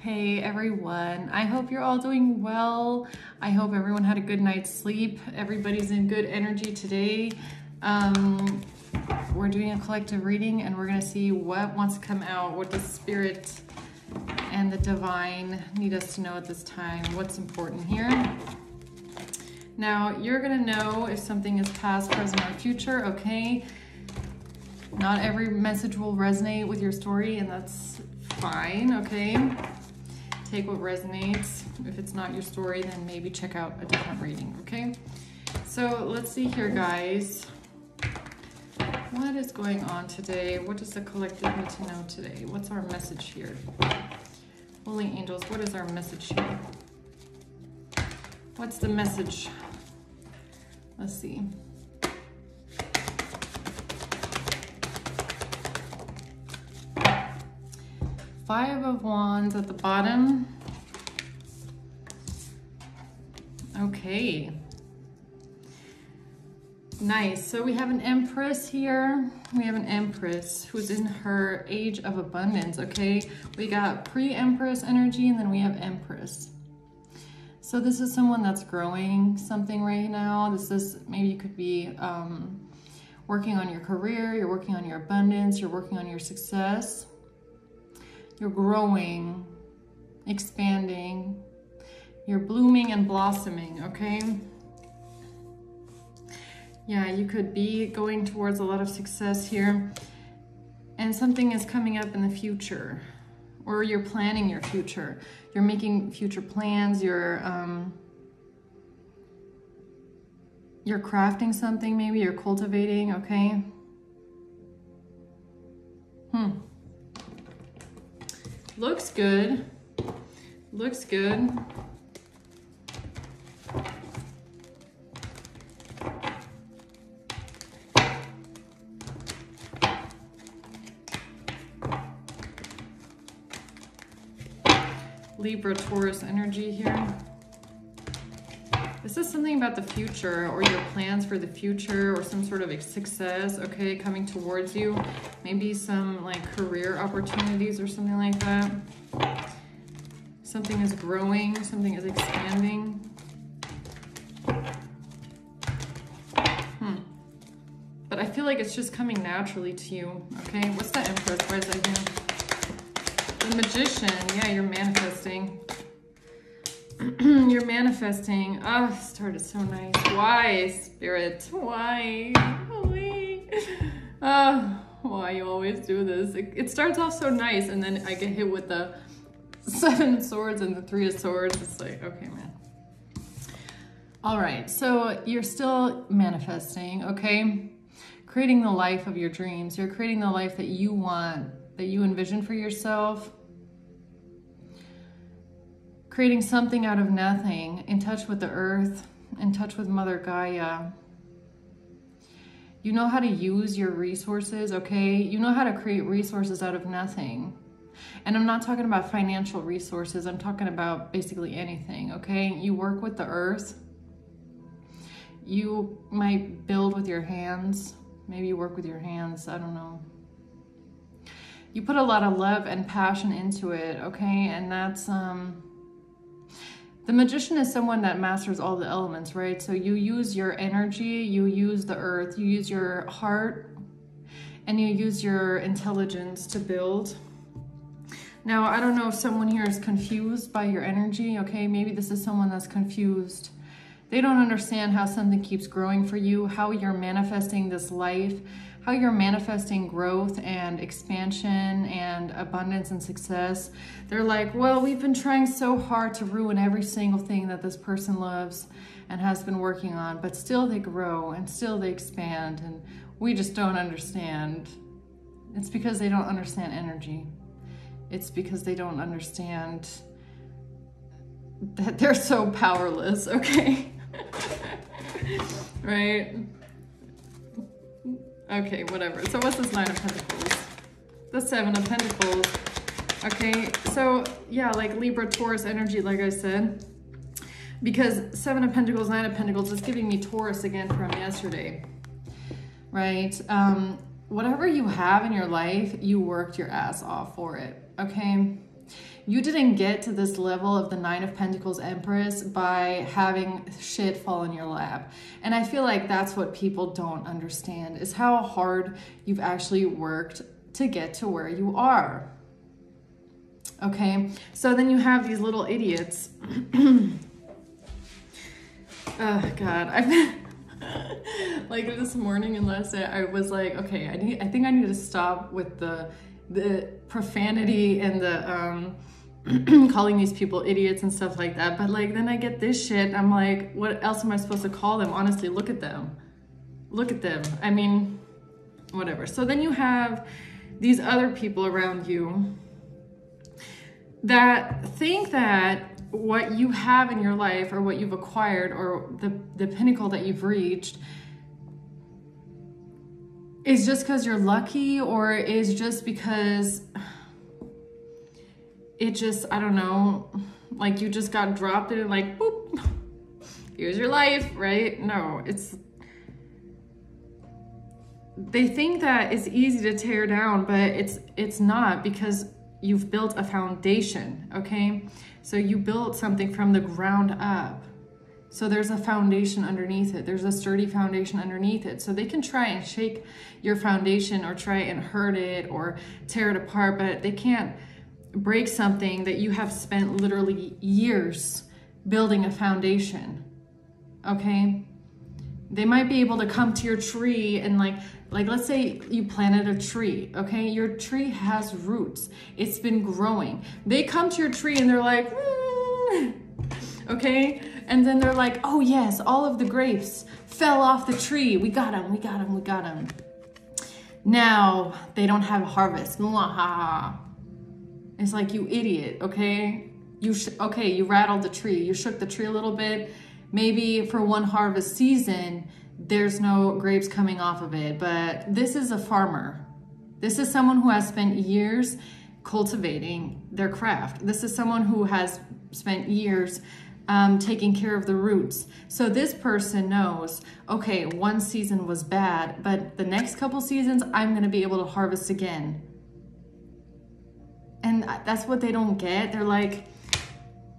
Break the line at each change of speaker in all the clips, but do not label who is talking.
Hey everyone, I hope you're all doing well. I hope everyone had a good night's sleep. Everybody's in good energy today. Um, we're doing a collective reading and we're going to see what wants to come out, what the spirit and the divine need us to know at this time, what's important here. Now, you're going to know if something is past, present, or future, okay? Not every message will resonate with your story, and that's fine, okay? Take what resonates. If it's not your story, then maybe check out a different reading, okay? So let's see here, guys. What is going on today? What does the collective need to know today? What's our message here? Holy angels, what is our message here? What's the message? Let's see. Five of Wands at the bottom. Okay. Nice. So we have an Empress here. We have an Empress who's in her age of abundance, okay? We got pre-Empress energy and then we have Empress. So this is someone that's growing something right now. This is, maybe you could be um, working on your career, you're working on your abundance, you're working on your success. You're growing, expanding. You're blooming and blossoming, okay? Yeah, you could be going towards a lot of success here. And something is coming up in the future. Or you're planning your future. You're making future plans. You're... Um, you're crafting something maybe you're cultivating okay hmm Looks good. Looks good. Libra Taurus energy here. This is something about the future or your plans for the future or some sort of success, okay, coming towards you. Maybe some like career opportunities or something like that. Something is growing, something is expanding. Hmm. But I feel like it's just coming naturally to you, okay? What's the Empress? Why is that here? The Magician, yeah, you're manifesting. You're manifesting. Oh, started so nice. Why, Spirit? Why? Why? Oh, why you always do this? It, it starts off so nice, and then I get hit with the seven of swords and the three of swords. It's like, okay, man. All right, so you're still manifesting, okay? Creating the life of your dreams. You're creating the life that you want, that you envision for yourself creating something out of nothing, in touch with the earth, in touch with Mother Gaia. You know how to use your resources, okay? You know how to create resources out of nothing. And I'm not talking about financial resources, I'm talking about basically anything, okay? You work with the earth. You might build with your hands. Maybe you work with your hands, I don't know. You put a lot of love and passion into it, okay? And that's um the magician is someone that masters all the elements, right? So you use your energy, you use the earth, you use your heart, and you use your intelligence to build. Now, I don't know if someone here is confused by your energy, okay? Maybe this is someone that's confused. They don't understand how something keeps growing for you, how you're manifesting this life, how you're manifesting growth and expansion and abundance and success. They're like, well, we've been trying so hard to ruin every single thing that this person loves and has been working on, but still they grow and still they expand and we just don't understand. It's because they don't understand energy. It's because they don't understand that they're so powerless, okay? right? Okay, whatever. So what's this Nine of Pentacles? The Seven of Pentacles. Okay, so yeah, like Libra, Taurus energy, like I said. Because Seven of Pentacles, Nine of Pentacles is giving me Taurus again from yesterday. Right? Um, whatever you have in your life, you worked your ass off for it. Okay? You didn't get to this level of the Nine of Pentacles Empress by having shit fall in your lap. And I feel like that's what people don't understand is how hard you've actually worked to get to where you are. Okay, so then you have these little idiots. oh God, I've like this morning and last night. I was like, okay, I need, I think I need to stop with the the profanity and the um calling these people idiots and stuff like that. But like then I get this shit. I'm like, what else am I supposed to call them? Honestly, look at them. Look at them. I mean, whatever. So then you have these other people around you that think that what you have in your life or what you've acquired or the, the pinnacle that you've reached is just because you're lucky or is just because it just, I don't know, like you just got dropped in like, boop, here's your life, right? No, it's, they think that it's easy to tear down, but it's, it's not because you've built a foundation, okay? So you built something from the ground up. So there's a foundation underneath it. There's a sturdy foundation underneath it. So they can try and shake your foundation or try and hurt it or tear it apart, but they can't break something that you have spent literally years building a foundation. Okay? They might be able to come to your tree and like like let's say you planted a tree, okay? Your tree has roots. It's been growing. They come to your tree and they're like, mm, okay? And then they're like, oh yes, all of the grapes fell off the tree. We got them, we got them, we got them. Now they don't have a harvest. It's like, you idiot, okay? You okay, you rattled the tree. You shook the tree a little bit. Maybe for one harvest season, there's no grapes coming off of it, but this is a farmer. This is someone who has spent years cultivating their craft. This is someone who has spent years um, taking care of the roots. So this person knows, okay, one season was bad, but the next couple seasons, I'm gonna be able to harvest again. And that's what they don't get. They're like,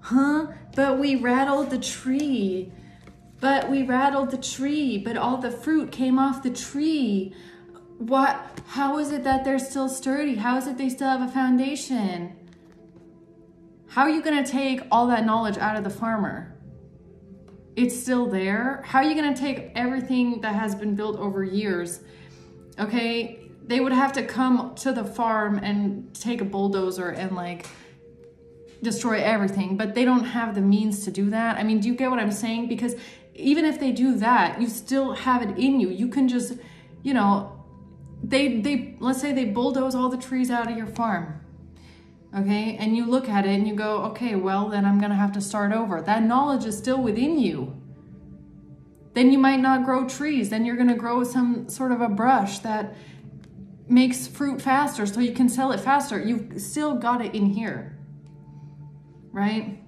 huh? But we rattled the tree. But we rattled the tree, but all the fruit came off the tree. What? How is it that they're still sturdy? How is it they still have a foundation? How are you going to take all that knowledge out of the farmer? It's still there. How are you going to take everything that has been built over years? Okay, they would have to come to the farm and take a bulldozer and like destroy everything, but they don't have the means to do that. I mean, do you get what I'm saying? Because even if they do that, you still have it in you. You can just, you know, they they let's say they bulldoze all the trees out of your farm. Okay? And you look at it and you go, "Okay, well, then I'm going to have to start over." That knowledge is still within you. Then you might not grow trees. Then you're going to grow some sort of a brush that makes fruit faster so you can sell it faster. You've still got it in here, right?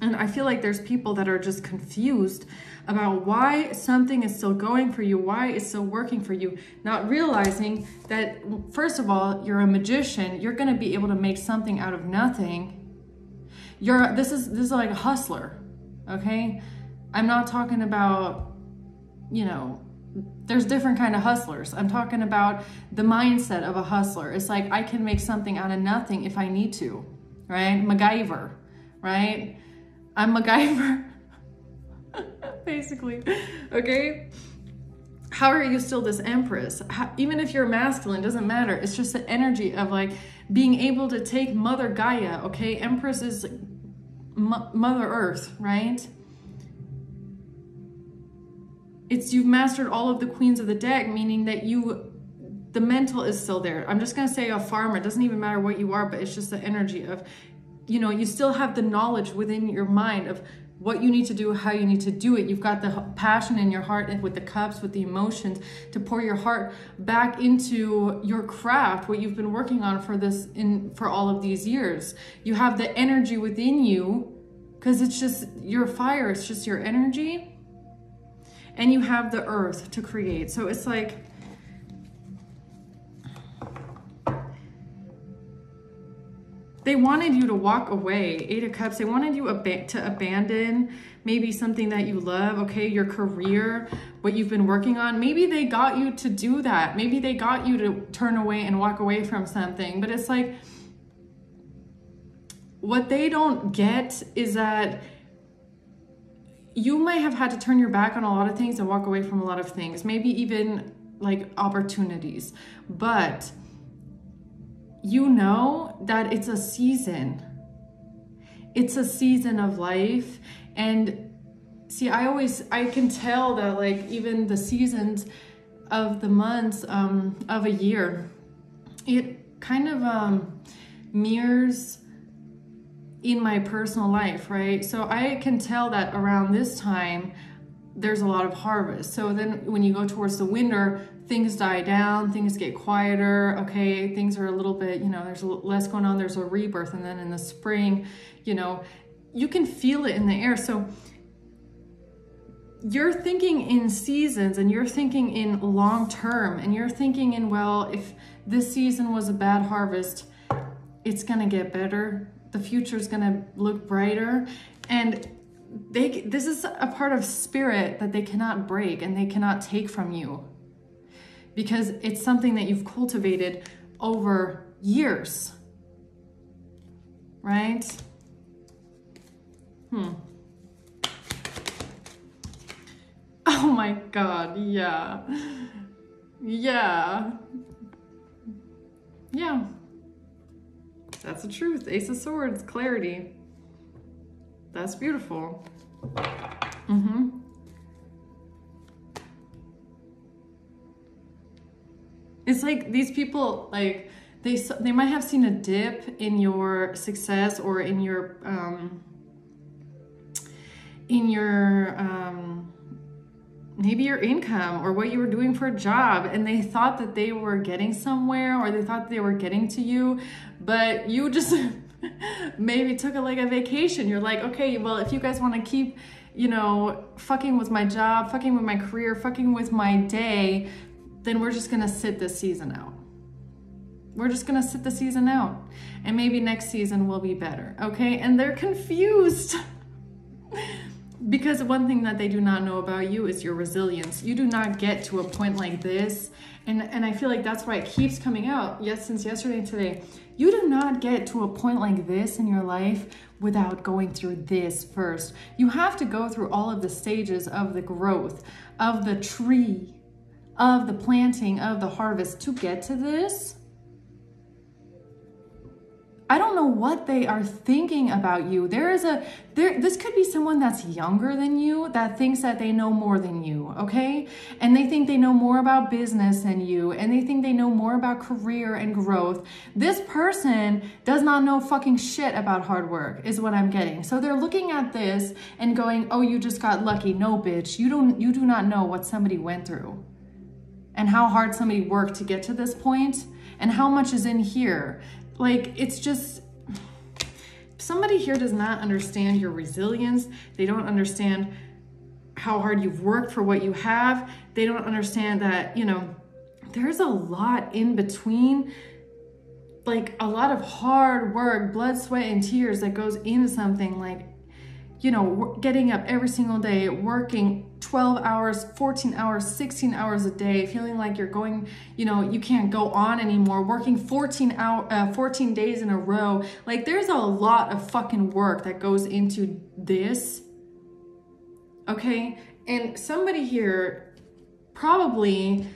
And I feel like there's people that are just confused about why something is still going for you, why it's still working for you, not realizing that, first of all, you're a magician. You're going to be able to make something out of nothing. You're, this is, this is like a hustler, okay? I'm not talking about, you know, there's different kind of hustlers. I'm talking about the mindset of a hustler. It's like I can make something out of nothing if I need to, right? MacGyver, right? I'm MacGyver, basically, okay? How are you still this empress? How, even if you're masculine, doesn't matter. It's just the energy of like being able to take Mother Gaia, okay? Empress is Mother Earth, right? It's you've mastered all of the queens of the deck, meaning that you, the mental is still there. I'm just going to say a farmer. It doesn't even matter what you are, but it's just the energy of, you know, you still have the knowledge within your mind of what you need to do, how you need to do it. You've got the passion in your heart and with the cups, with the emotions to pour your heart back into your craft, what you've been working on for this in for all of these years. You have the energy within you because it's just your fire, it's just your energy and you have the earth to create. So it's like, they wanted you to walk away. Eight of Cups, they wanted you ab to abandon maybe something that you love, okay, your career, what you've been working on. Maybe they got you to do that. Maybe they got you to turn away and walk away from something. But it's like, what they don't get is that you might have had to turn your back on a lot of things and walk away from a lot of things, maybe even like opportunities. But you know that it's a season. It's a season of life. And see, I always, I can tell that like even the seasons of the months um, of a year, it kind of um, mirrors in my personal life, right? So I can tell that around this time, there's a lot of harvest. So then when you go towards the winter, things die down, things get quieter, okay, things are a little bit, you know, there's less going on, there's a rebirth. And then in the spring, you know, you can feel it in the air. So you're thinking in seasons and you're thinking in long term and you're thinking in, well, if this season was a bad harvest, it's to get better. The future is going to look brighter. And they this is a part of spirit that they cannot break and they cannot take from you. Because it's something that you've cultivated over years. Right? Hmm. Oh my god yeah. Yeah. Yeah that's the truth ace of swords clarity that's beautiful. Mm-hmm. It's like these people, like, they, they might have seen a dip in your success or in your, um, in your, um, maybe your income or what you were doing for a job and they thought that they were getting somewhere or they thought they were getting to you but you just maybe took a, like a vacation. You're like, okay, well, if you guys want to keep, you know, fucking with my job, fucking with my career, fucking with my day, then we're just going to sit this season out. We're just going to sit the season out. And maybe next season will be better. Okay. And they're confused. because one thing that they do not know about you is your resilience. You do not get to a point like this. And, and I feel like that's why it keeps coming out. Yes, since yesterday and today you do not get to a point like this in your life without going through this first. You have to go through all of the stages of the growth, of the tree, of the planting, of the harvest to get to this. I don't know what they are thinking about you. There is a there this could be someone that's younger than you that thinks that they know more than you, okay? And they think they know more about business than you and they think they know more about career and growth. This person does not know fucking shit about hard work is what I'm getting. So they're looking at this and going, "Oh, you just got lucky." No, bitch. You don't you do not know what somebody went through and how hard somebody worked to get to this point and how much is in here like, it's just, somebody here does not understand your resilience. They don't understand how hard you've worked for what you have. They don't understand that, you know, there's a lot in between like a lot of hard work, blood, sweat, and tears that goes into something like you know, getting up every single day, working 12 hours, 14 hours, 16 hours a day, feeling like you're going, you know, you can't go on anymore, working 14 hour, uh, 14 days in a row. Like there's a lot of fucking work that goes into this. Okay. And somebody here probably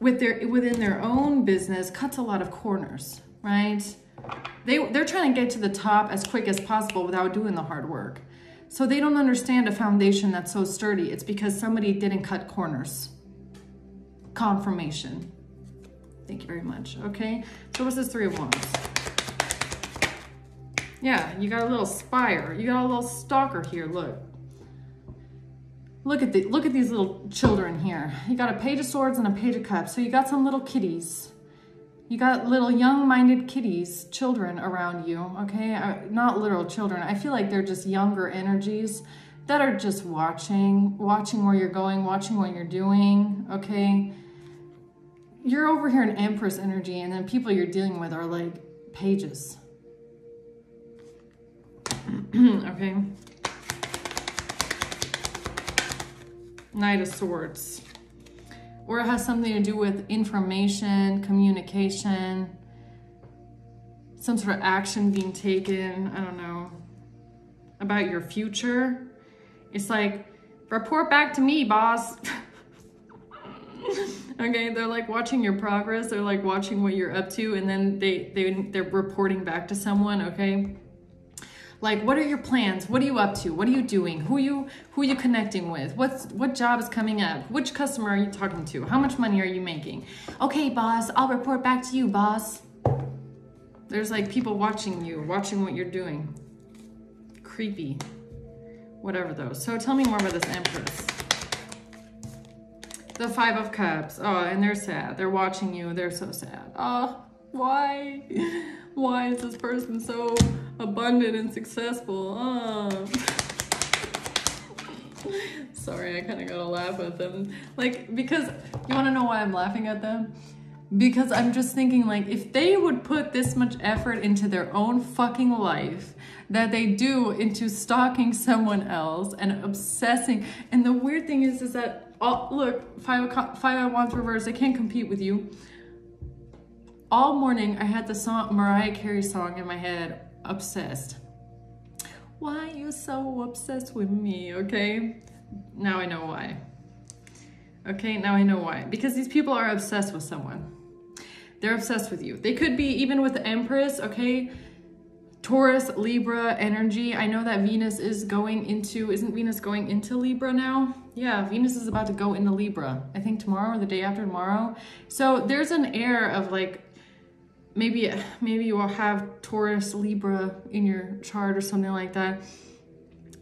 with their, within their own business cuts a lot of corners, right? They, they're trying to get to the top as quick as possible without doing the hard work. So they don't understand a foundation that's so sturdy. It's because somebody didn't cut corners. Confirmation. Thank you very much. Okay, so what's this Three of Wands? Yeah, you got a little spire. You got a little stalker here, look. Look at the look at these little children here. You got a page of swords and a page of cups. So you got some little kitties. You got little young-minded kitties, children around you, okay? Uh, not literal children. I feel like they're just younger energies that are just watching, watching where you're going, watching what you're doing, okay? You're over here in Empress energy, and then people you're dealing with are like pages. okay. Knight of Swords. Or it has something to do with information, communication, some sort of action being taken. I don't know. About your future. It's like, report back to me, boss. okay, they're like watching your progress. They're like watching what you're up to, and then they, they, they're reporting back to someone, okay? Like what are your plans? What are you up to? What are you doing? Who you who are you connecting with? What's what job is coming up? Which customer are you talking to? How much money are you making? Okay boss i'll report back to you boss. There's like people watching you watching what you're doing. Creepy. Whatever though. so tell me more about this empress. The five of cups. Oh and they're sad. They're watching you. They're so sad. Oh why why is this person so abundant and successful. Oh. Sorry, I kind of gotta laugh at them. Like, because you wanna know why I'm laughing at them? Because I'm just thinking, like, if they would put this much effort into their own fucking life that they do into stalking someone else and obsessing, and the weird thing is, is that, oh, look, five, five oh of wands reverse, they can't compete with you. All morning, I had the song, Mariah Carey song in my head, obsessed. Why are you so obsessed with me, okay? Now I know why. Okay, now I know why. Because these people are obsessed with someone. They're obsessed with you. They could be even with the Empress, okay? Taurus, Libra energy. I know that Venus is going into, isn't Venus going into Libra now? Yeah, Venus is about to go into Libra. I think tomorrow or the day after tomorrow. So there's an air of like maybe maybe you will have Taurus, Libra in your chart or something like that.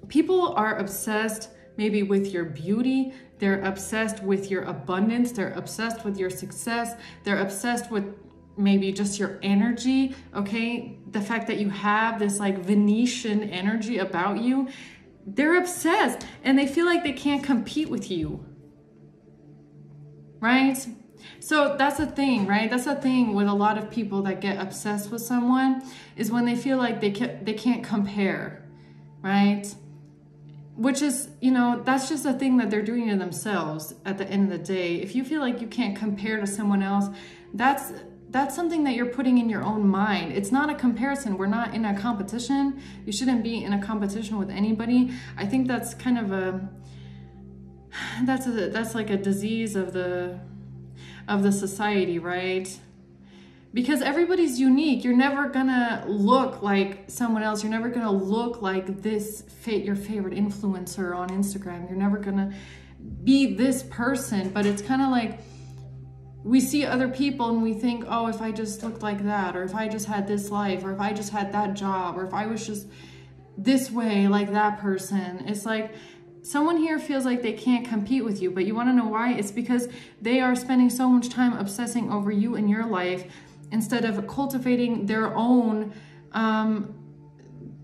People are obsessed maybe with your beauty, they're obsessed with your abundance, they're obsessed with your success, they're obsessed with maybe just your energy, okay? The fact that you have this like Venetian energy about you, they're obsessed and they feel like they can't compete with you. Right? So that's the thing, right? That's the thing with a lot of people that get obsessed with someone is when they feel like they can't, they can't compare, right? Which is, you know, that's just a thing that they're doing to themselves at the end of the day. If you feel like you can't compare to someone else, that's that's something that you're putting in your own mind. It's not a comparison. We're not in a competition. You shouldn't be in a competition with anybody. I think that's kind of a that's a that's like a disease of the of the society, right? Because everybody's unique. You're never gonna look like someone else. You're never gonna look like this fit your favorite influencer on Instagram. You're never gonna be this person, but it's kind of like we see other people and we think, oh, if I just looked like that, or if I just had this life, or if I just had that job, or if I was just this way like that person. It's like Someone here feels like they can't compete with you, but you want to know why? It's because they are spending so much time obsessing over you and your life instead of cultivating their own, um,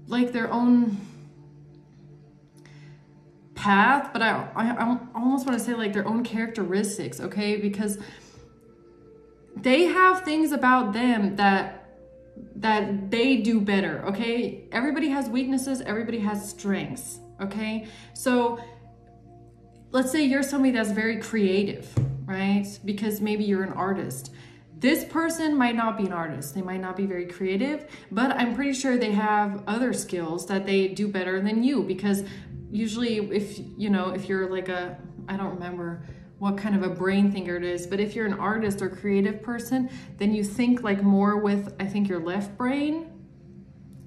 like their own path. But I, I, I almost want to say like their own characteristics, okay? Because they have things about them that that they do better okay everybody has weaknesses everybody has strengths okay? So let's say you're somebody that's very creative, right? Because maybe you're an artist. This person might not be an artist. They might not be very creative, but I'm pretty sure they have other skills that they do better than you because usually if, you know, if you're like a, I don't remember what kind of a brain thinker it is, but if you're an artist or creative person, then you think like more with, I think, your left brain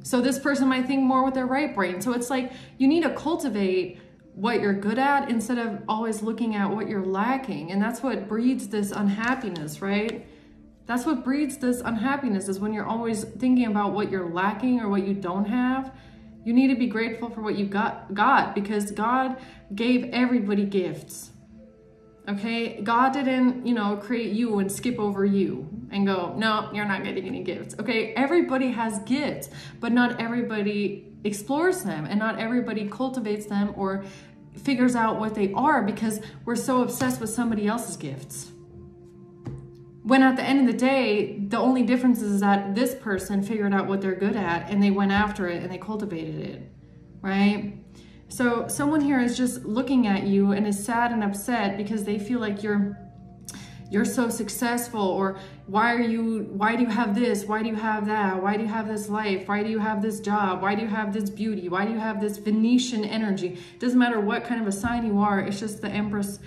so this person might think more with their right brain. So it's like you need to cultivate what you're good at instead of always looking at what you're lacking. And that's what breeds this unhappiness, right? That's what breeds this unhappiness is when you're always thinking about what you're lacking or what you don't have. You need to be grateful for what you got, got because God gave everybody gifts. Okay, God didn't, you know, create you and skip over you and go, no, you're not getting any gifts. Okay, everybody has gifts, but not everybody explores them and not everybody cultivates them or figures out what they are because we're so obsessed with somebody else's gifts. When at the end of the day, the only difference is that this person figured out what they're good at and they went after it and they cultivated it. right? So someone here is just looking at you and is sad and upset because they feel like you're you're so successful or why are you why do you have this? Why do you have that? Why do you have this life? Why do you have this job? Why do you have this beauty? Why do you have this venetian energy? Doesn't matter what kind of a sign you are it's just the empress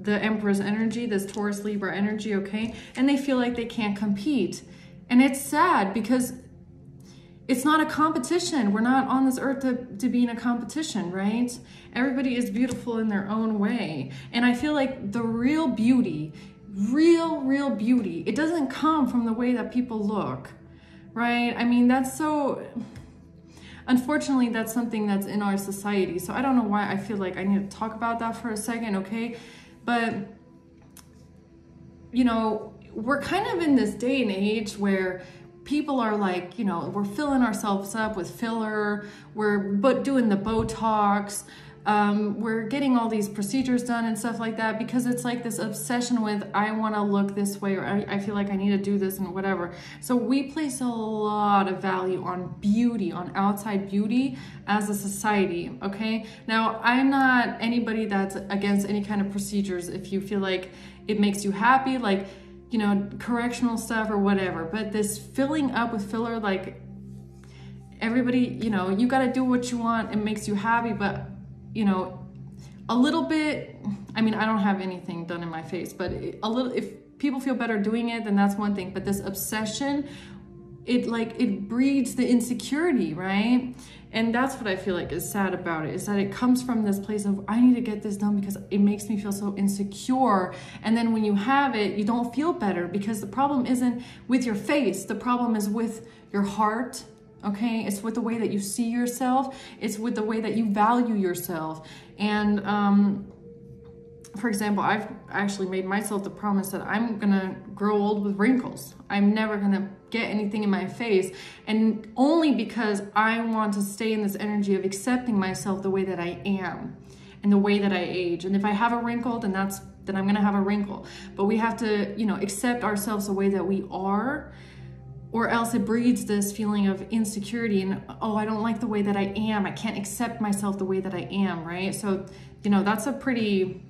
the empress energy this taurus libra energy okay? And they feel like they can't compete. And it's sad because it's not a competition. We're not on this earth to, to be in a competition, right? Everybody is beautiful in their own way. And I feel like the real beauty, real, real beauty, it doesn't come from the way that people look, right? I mean, that's so, unfortunately, that's something that's in our society. So I don't know why I feel like I need to talk about that for a second, okay? But, you know, we're kind of in this day and age where people are like, you know, we're filling ourselves up with filler, we're but doing the Botox, um, we're getting all these procedures done and stuff like that because it's like this obsession with I want to look this way or I, I feel like I need to do this and whatever. So we place a lot of value on beauty, on outside beauty as a society. Okay. Now I'm not anybody that's against any kind of procedures. If you feel like it makes you happy, like you know, correctional stuff or whatever. But this filling up with filler, like everybody, you know, you got to do what you want. It makes you happy, but you know, a little bit. I mean, I don't have anything done in my face, but a little. If people feel better doing it, then that's one thing. But this obsession, it like it breeds the insecurity, right? And that's what I feel like is sad about it is that it comes from this place of I need to get this done because it makes me feel so insecure. And then when you have it, you don't feel better because the problem isn't with your face. The problem is with your heart. Okay, it's with the way that you see yourself. It's with the way that you value yourself. And um, for example, I've actually made myself the promise that I'm gonna grow old with wrinkles. I'm never gonna get anything in my face. And only because I want to stay in this energy of accepting myself the way that I am and the way that I age. And if I have a wrinkle, then that's then I'm gonna have a wrinkle. But we have to, you know, accept ourselves the way that we are or else it breeds this feeling of insecurity and oh i don't like the way that i am i can't accept myself the way that i am right so you know that's a pretty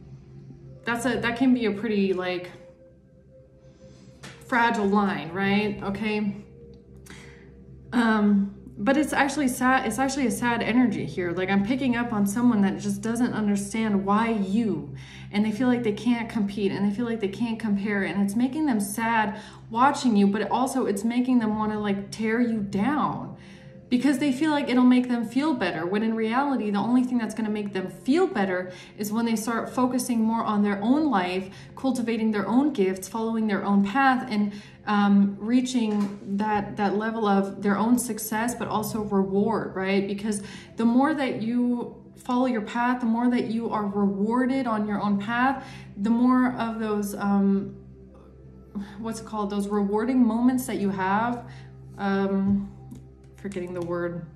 that's a that can be a pretty like fragile line, right? Okay. Um, but it's actually sad. It's actually a sad energy here. Like I'm picking up on someone that just doesn't understand why you, and they feel like they can't compete and they feel like they can't compare, and it's making them sad watching you. But also, it's making them want to like tear you down because they feel like it'll make them feel better when in reality the only thing that's going to make them feel better is when they start focusing more on their own life cultivating their own gifts following their own path and um, reaching that that level of their own success but also reward right? Because the more that you follow your path the more that you are rewarded on your own path the more of those um, what's it called? Those rewarding moments that you have um, forgetting the word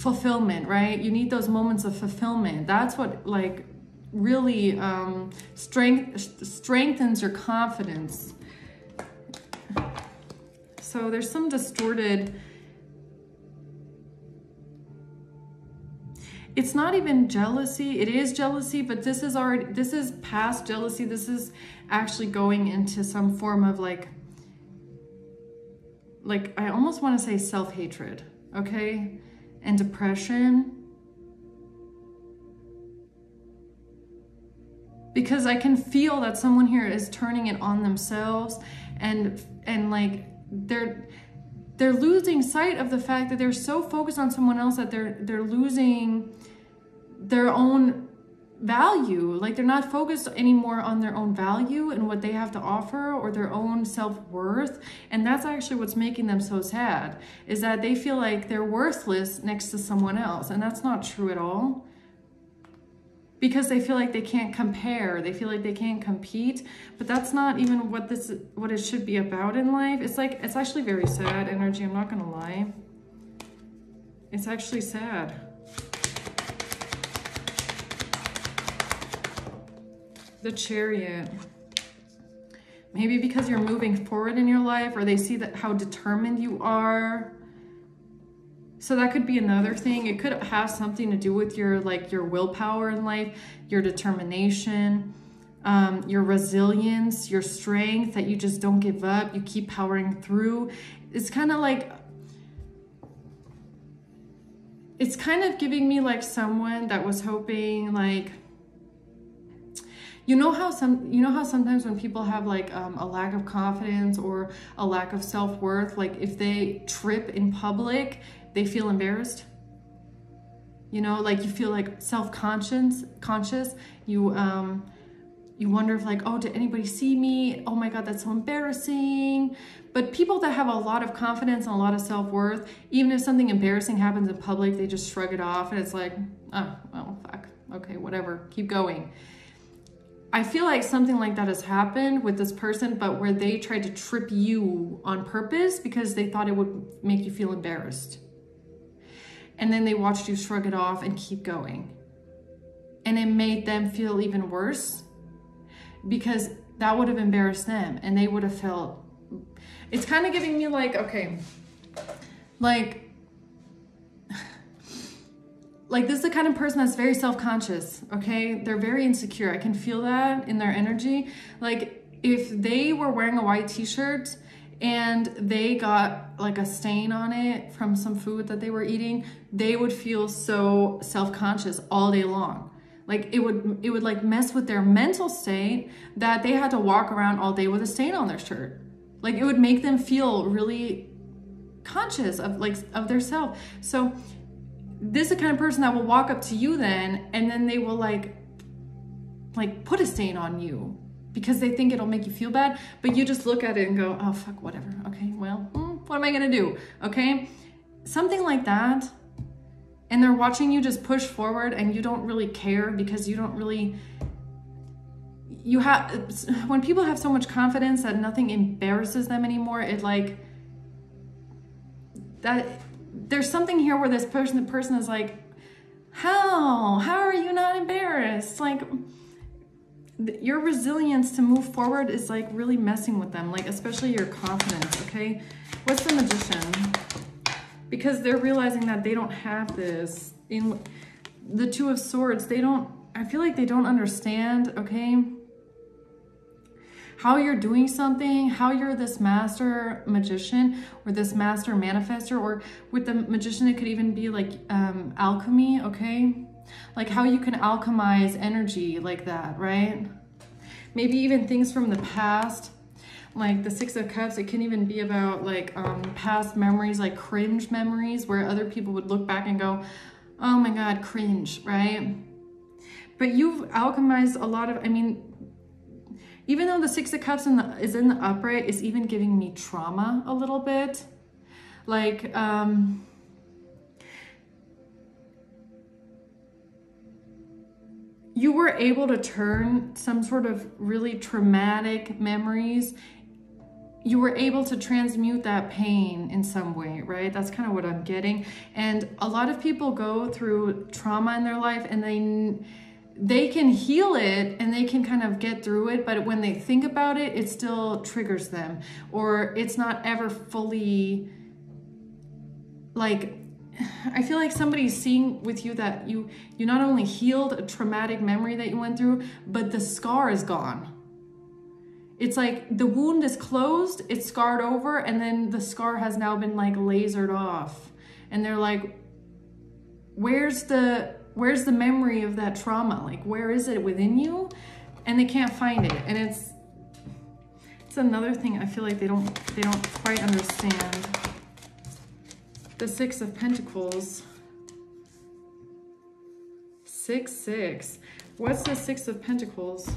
fulfillment right? You need those moments of fulfillment. That's what like really um, strength strengthens your confidence. So there's some distorted it's not even jealousy. It is jealousy but this is already this is past jealousy. This is actually going into some form of like like I almost want to say self-hatred, okay? And depression. Because I can feel that someone here is turning it on themselves and and like they're they're losing sight of the fact that they're so focused on someone else that they're they're losing their own value. Like they're not focused anymore on their own value and what they have to offer or their own self-worth. And that's actually what's making them so sad is that they feel like they're worthless next to someone else. And that's not true at all. Because they feel like they can't compare, they feel like they can't compete, but that's not even what this what it should be about in life. It's like it's actually very sad energy, I'm not gonna lie. It's actually sad. The chariot. Maybe because you're moving forward in your life or they see that how determined you are. So that could be another thing. It could have something to do with your like your willpower in life, your determination, um, your resilience, your strength that you just don't give up. You keep powering through. It's kind of like it's kind of giving me like someone that was hoping like you know how some you know how sometimes when people have like um, a lack of confidence or a lack of self-worth like if they trip in public they feel embarrassed? You know like you feel like self-conscious conscious you um you wonder if like oh did anybody see me? Oh my god that's so embarrassing. But people that have a lot of confidence and a lot of self-worth even if something embarrassing happens in public they just shrug it off and it's like oh well fuck. Okay whatever. Keep going I feel like something like that has happened with this person, but where they tried to trip you on purpose because they thought it would make you feel embarrassed. And then they watched you shrug it off and keep going. And it made them feel even worse because that would have embarrassed them and they would have felt. It's kind of giving me like, okay, like like this is the kind of person that's very self-conscious okay? They're very insecure. I can feel that in their energy. Like if they were wearing a white t-shirt and they got like a stain on it from some food that they were eating they would feel so self-conscious all day long. Like it would it would like mess with their mental state that they had to walk around all day with a stain on their shirt. Like it would make them feel really conscious of like of their self. So this is the kind of person that will walk up to you then and then they will like like put a stain on you because they think it'll make you feel bad but you just look at it and go oh fuck whatever. Okay well mm, what am i gonna do? Okay? Something like that and they're watching you just push forward and you don't really care because you don't really you have when people have so much confidence that nothing embarrasses them anymore it like that there's something here where this person, the person is like, how? How are you not embarrassed? Like, your resilience to move forward is like really messing with them, like, especially your confidence, okay? What's the magician? Because they're realizing that they don't have this. In the Two of Swords, they don't, I feel like they don't understand, okay? How you're doing something, how you're this master magician or this master manifester, or with the magician, it could even be like um, alchemy, okay? Like how you can alchemize energy like that, right? Maybe even things from the past, like the Six of Cups, it can even be about like um, past memories, like cringe memories, where other people would look back and go, oh my God, cringe, right? But you've alchemized a lot of, I mean, even though the Six of Cups in the, is in the upright, is even giving me trauma a little bit. Like, um, you were able to turn some sort of really traumatic memories you were able to transmute that pain in some way, right? That's kind of what I'm getting. And a lot of people go through trauma in their life and they they can heal it and they can kind of get through it, but when they think about it, it still triggers them or it's not ever fully like I feel like somebody's seeing with you that you you not only healed a traumatic memory that you went through, but the scar is gone. It's like the wound is closed, it's scarred over, and then the scar has now been like lasered off. And they're like, where's the where's the memory of that trauma? Like, where is it within you? And they can't find it. And it's, it's another thing I feel like they don't, they don't quite understand. The Six of Pentacles. Six, six. What's the Six of Pentacles?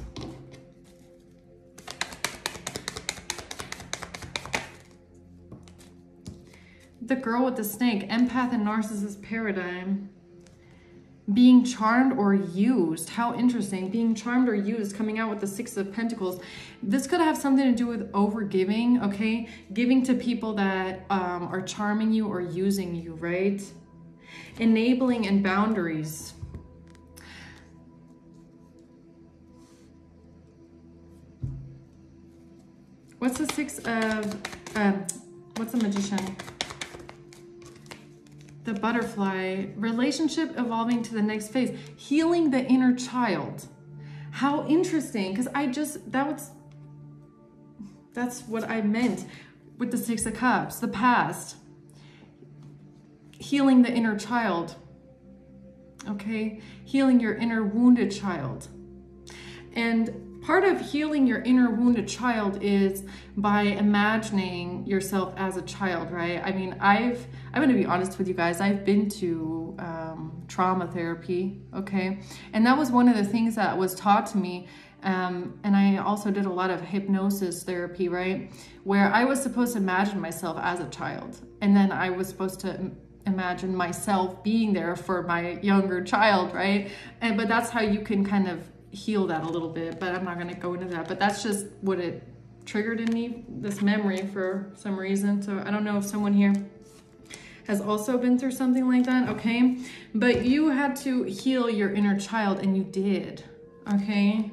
The girl with the snake, empath and narcissist paradigm being charmed or used. How interesting. Being charmed or used, coming out with the Six of Pentacles. This could have something to do with overgiving, okay? Giving to people that um, are charming you or using you, right? Enabling and boundaries. What's the Six of, uh, what's a Magician? The butterfly, relationship evolving to the next phase, healing the inner child. How interesting, because I just, that was, that's what I meant with the Six of Cups, the past. Healing the inner child, okay? Healing your inner wounded child. And part of healing your inner wounded child is by imagining yourself as a child, right? I mean, I've, I'm gonna be honest with you guys, I've been to um, trauma therapy, okay? And that was one of the things that was taught to me. Um, and I also did a lot of hypnosis therapy, right? Where I was supposed to imagine myself as a child. And then I was supposed to imagine myself being there for my younger child, right? And but that's how you can kind of heal that a little bit, but I'm not gonna go into that. But that's just what it triggered in me, this memory for some reason. So I don't know if someone here has also been through something like that, okay? But you had to heal your inner child and you did, okay?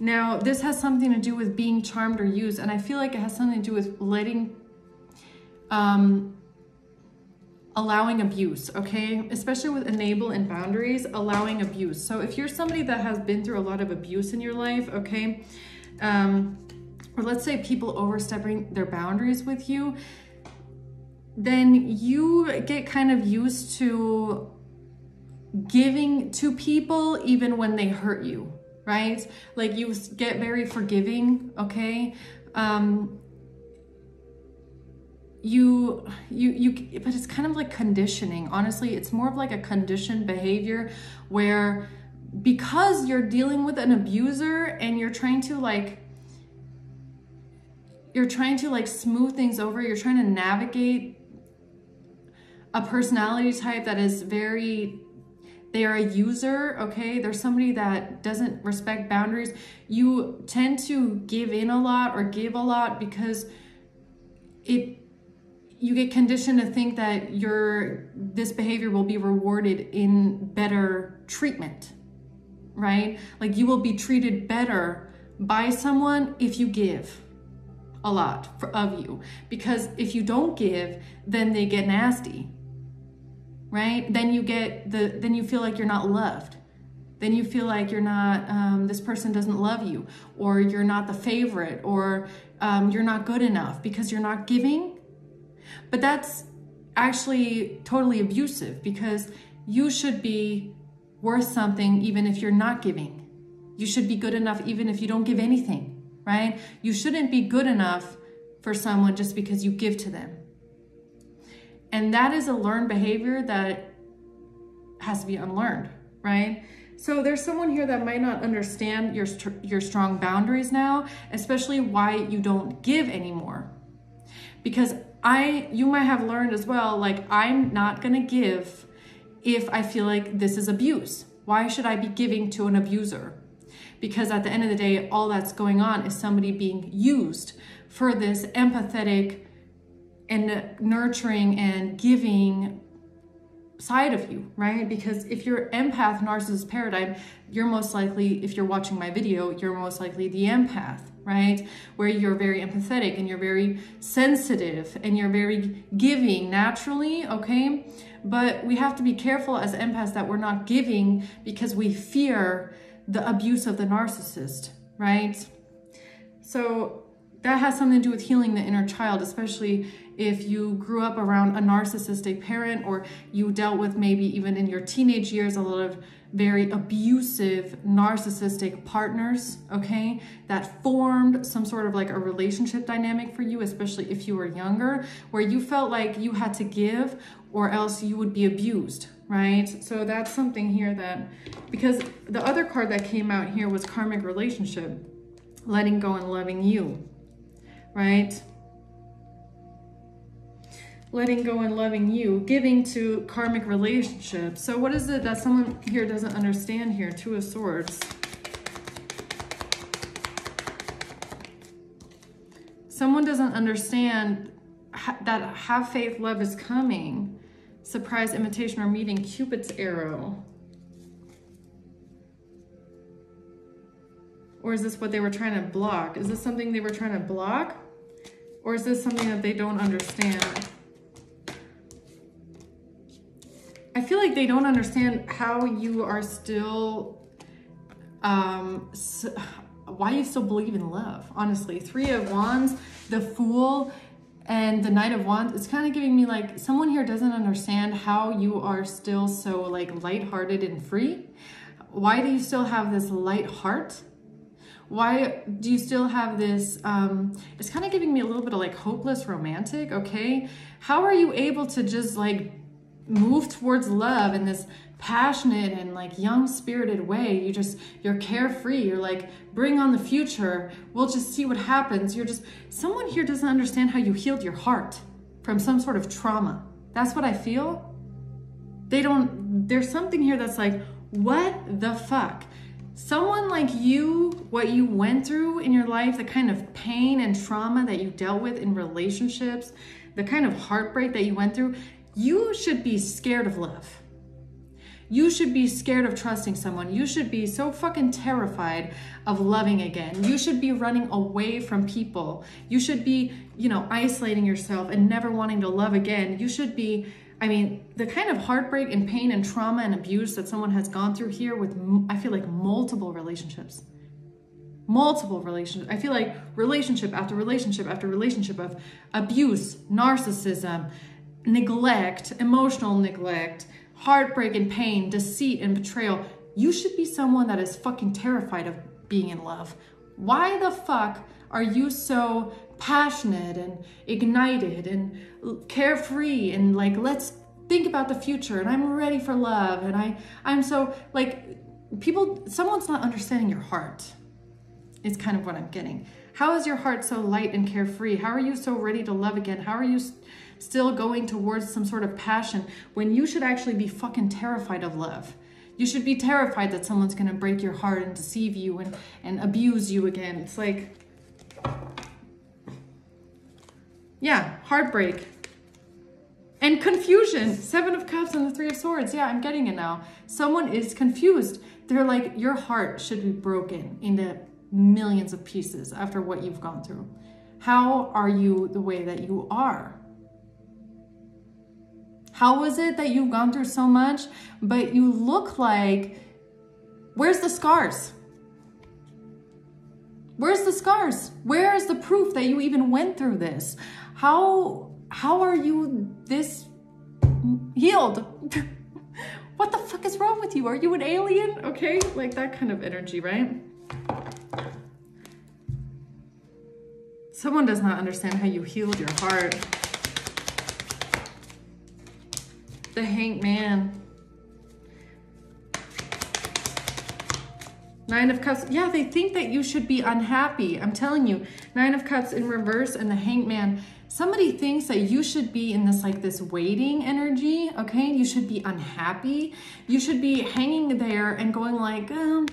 Now, this has something to do with being charmed or used, and I feel like it has something to do with letting, um, allowing abuse, okay? Especially with enable and boundaries, allowing abuse. So if you're somebody that has been through a lot of abuse in your life, okay? Um, or let's say people overstepping their boundaries with you, then you get kind of used to giving to people even when they hurt you, right? Like you get very forgiving, okay? Um, you you you but it's kind of like conditioning. Honestly it's more of like a conditioned behavior where because you're dealing with an abuser and you're trying to like you're trying to like smooth things over you're trying to navigate a personality type that is very they are a user okay? They're somebody that doesn't respect boundaries. You tend to give in a lot or give a lot because it you get conditioned to think that your this behavior will be rewarded in better treatment right? Like you will be treated better by someone if you give a lot for, of you. Because if you don't give then they get nasty right? Then you get the then you feel like you're not loved. Then you feel like you're not um, this person doesn't love you or you're not the favorite or um, you're not good enough because you're not giving but that's actually totally abusive because you should be worth something even if you're not giving. You should be good enough even if you don't give anything, right? You shouldn't be good enough for someone just because you give to them. And that is a learned behavior that has to be unlearned, right? So there's someone here that might not understand your your strong boundaries now, especially why you don't give anymore. Because I you might have learned as well like I'm not going to give if I feel like this is abuse. Why should I be giving to an abuser? Because at the end of the day all that's going on is somebody being used for this empathetic and nurturing and giving side of you, right? Because if you're empath narcissist paradigm, you're most likely, if you're watching my video, you're most likely the empath, right? Where you're very empathetic and you're very sensitive and you're very giving naturally, okay? But we have to be careful as empaths that we're not giving because we fear the abuse of the narcissist, right? So that has something to do with healing the inner child, especially if you grew up around a narcissistic parent or you dealt with maybe even in your teenage years a lot of very abusive narcissistic partners, okay, that formed some sort of like a relationship dynamic for you, especially if you were younger, where you felt like you had to give or else you would be abused, right? So that's something here that, because the other card that came out here was karmic relationship, letting go and loving you, right? Letting go and loving you, giving to karmic relationships. So what is it that someone here doesn't understand here? Two of Swords. Someone doesn't understand that have faith, love is coming. Surprise invitation or meeting, Cupid's arrow. Or is this what they were trying to block? Is this something they were trying to block? Or is this something that they don't understand? I feel like they don't understand how you are still, um, so, why you still believe in love, honestly. Three of Wands, the Fool, and the Knight of Wands, it's kind of giving me like someone here doesn't understand how you are still so like lighthearted and free. Why do you still have this light heart? Why do you still have this, um, it's kind of giving me a little bit of like hopeless romantic, okay? How are you able to just like move towards love in this passionate and like young spirited way. You just you're carefree. You're like bring on the future. We'll just see what happens. You're just someone here doesn't understand how you healed your heart from some sort of trauma. That's what i feel. They don't there's something here that's like what the fuck? Someone like you what you went through in your life the kind of pain and trauma that you dealt with in relationships the kind of heartbreak that you went through you should be scared of love. You should be scared of trusting someone. You should be so fucking terrified of loving again. You should be running away from people. You should be, you know, isolating yourself and never wanting to love again. You should be, I mean, the kind of heartbreak and pain and trauma and abuse that someone has gone through here with, I feel like, multiple relationships. Multiple relationships. I feel like relationship after relationship after relationship of abuse, narcissism, neglect, emotional neglect, heartbreak and pain, deceit and betrayal, you should be someone that is fucking terrified of being in love. Why the fuck are you so passionate and ignited and carefree and like let's think about the future and I'm ready for love and I I'm so like people someone's not understanding your heart. Is kind of what I'm getting. How is your heart so light and carefree? How are you so ready to love again? How are you still going towards some sort of passion when you should actually be fucking terrified of love. You should be terrified that someone's gonna break your heart and deceive you and, and abuse you again. It's like, yeah, heartbreak. And confusion. Seven of Cups and the Three of Swords. Yeah, I'm getting it now. Someone is confused. They're like, your heart should be broken into millions of pieces after what you've gone through. How are you the way that you are? How was it that you've gone through so much, but you look like, where's the scars? Where's the scars? Where is the proof that you even went through this? How, how are you this healed? what the fuck is wrong with you? Are you an alien? Okay, like that kind of energy, right? Someone does not understand how you healed your heart. The hanged man. Nine of Cups. Yeah, they think that you should be unhappy. I'm telling you. Nine of Cups in reverse and the hanged man. Somebody thinks that you should be in this like this waiting energy, okay? You should be unhappy. You should be hanging there and going like, um,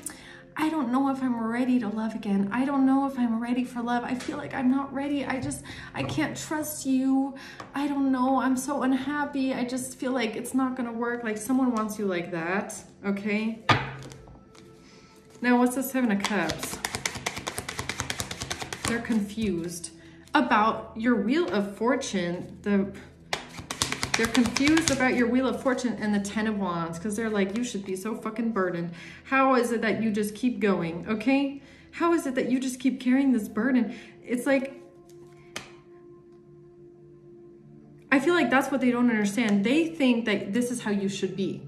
I don't know if I'm ready to love again. I don't know if I'm ready for love. I feel like I'm not ready. I just, I can't trust you. I don't know. I'm so unhappy. I just feel like it's not going to work. Like someone wants you like that. Okay. Now, what's the Seven of Cups? They're confused about your Wheel of Fortune. The they're confused about your Wheel of Fortune and the Ten of Wands because they're like, you should be so fucking burdened. How is it that you just keep going, okay? How is it that you just keep carrying this burden? It's like, I feel like that's what they don't understand. They think that this is how you should be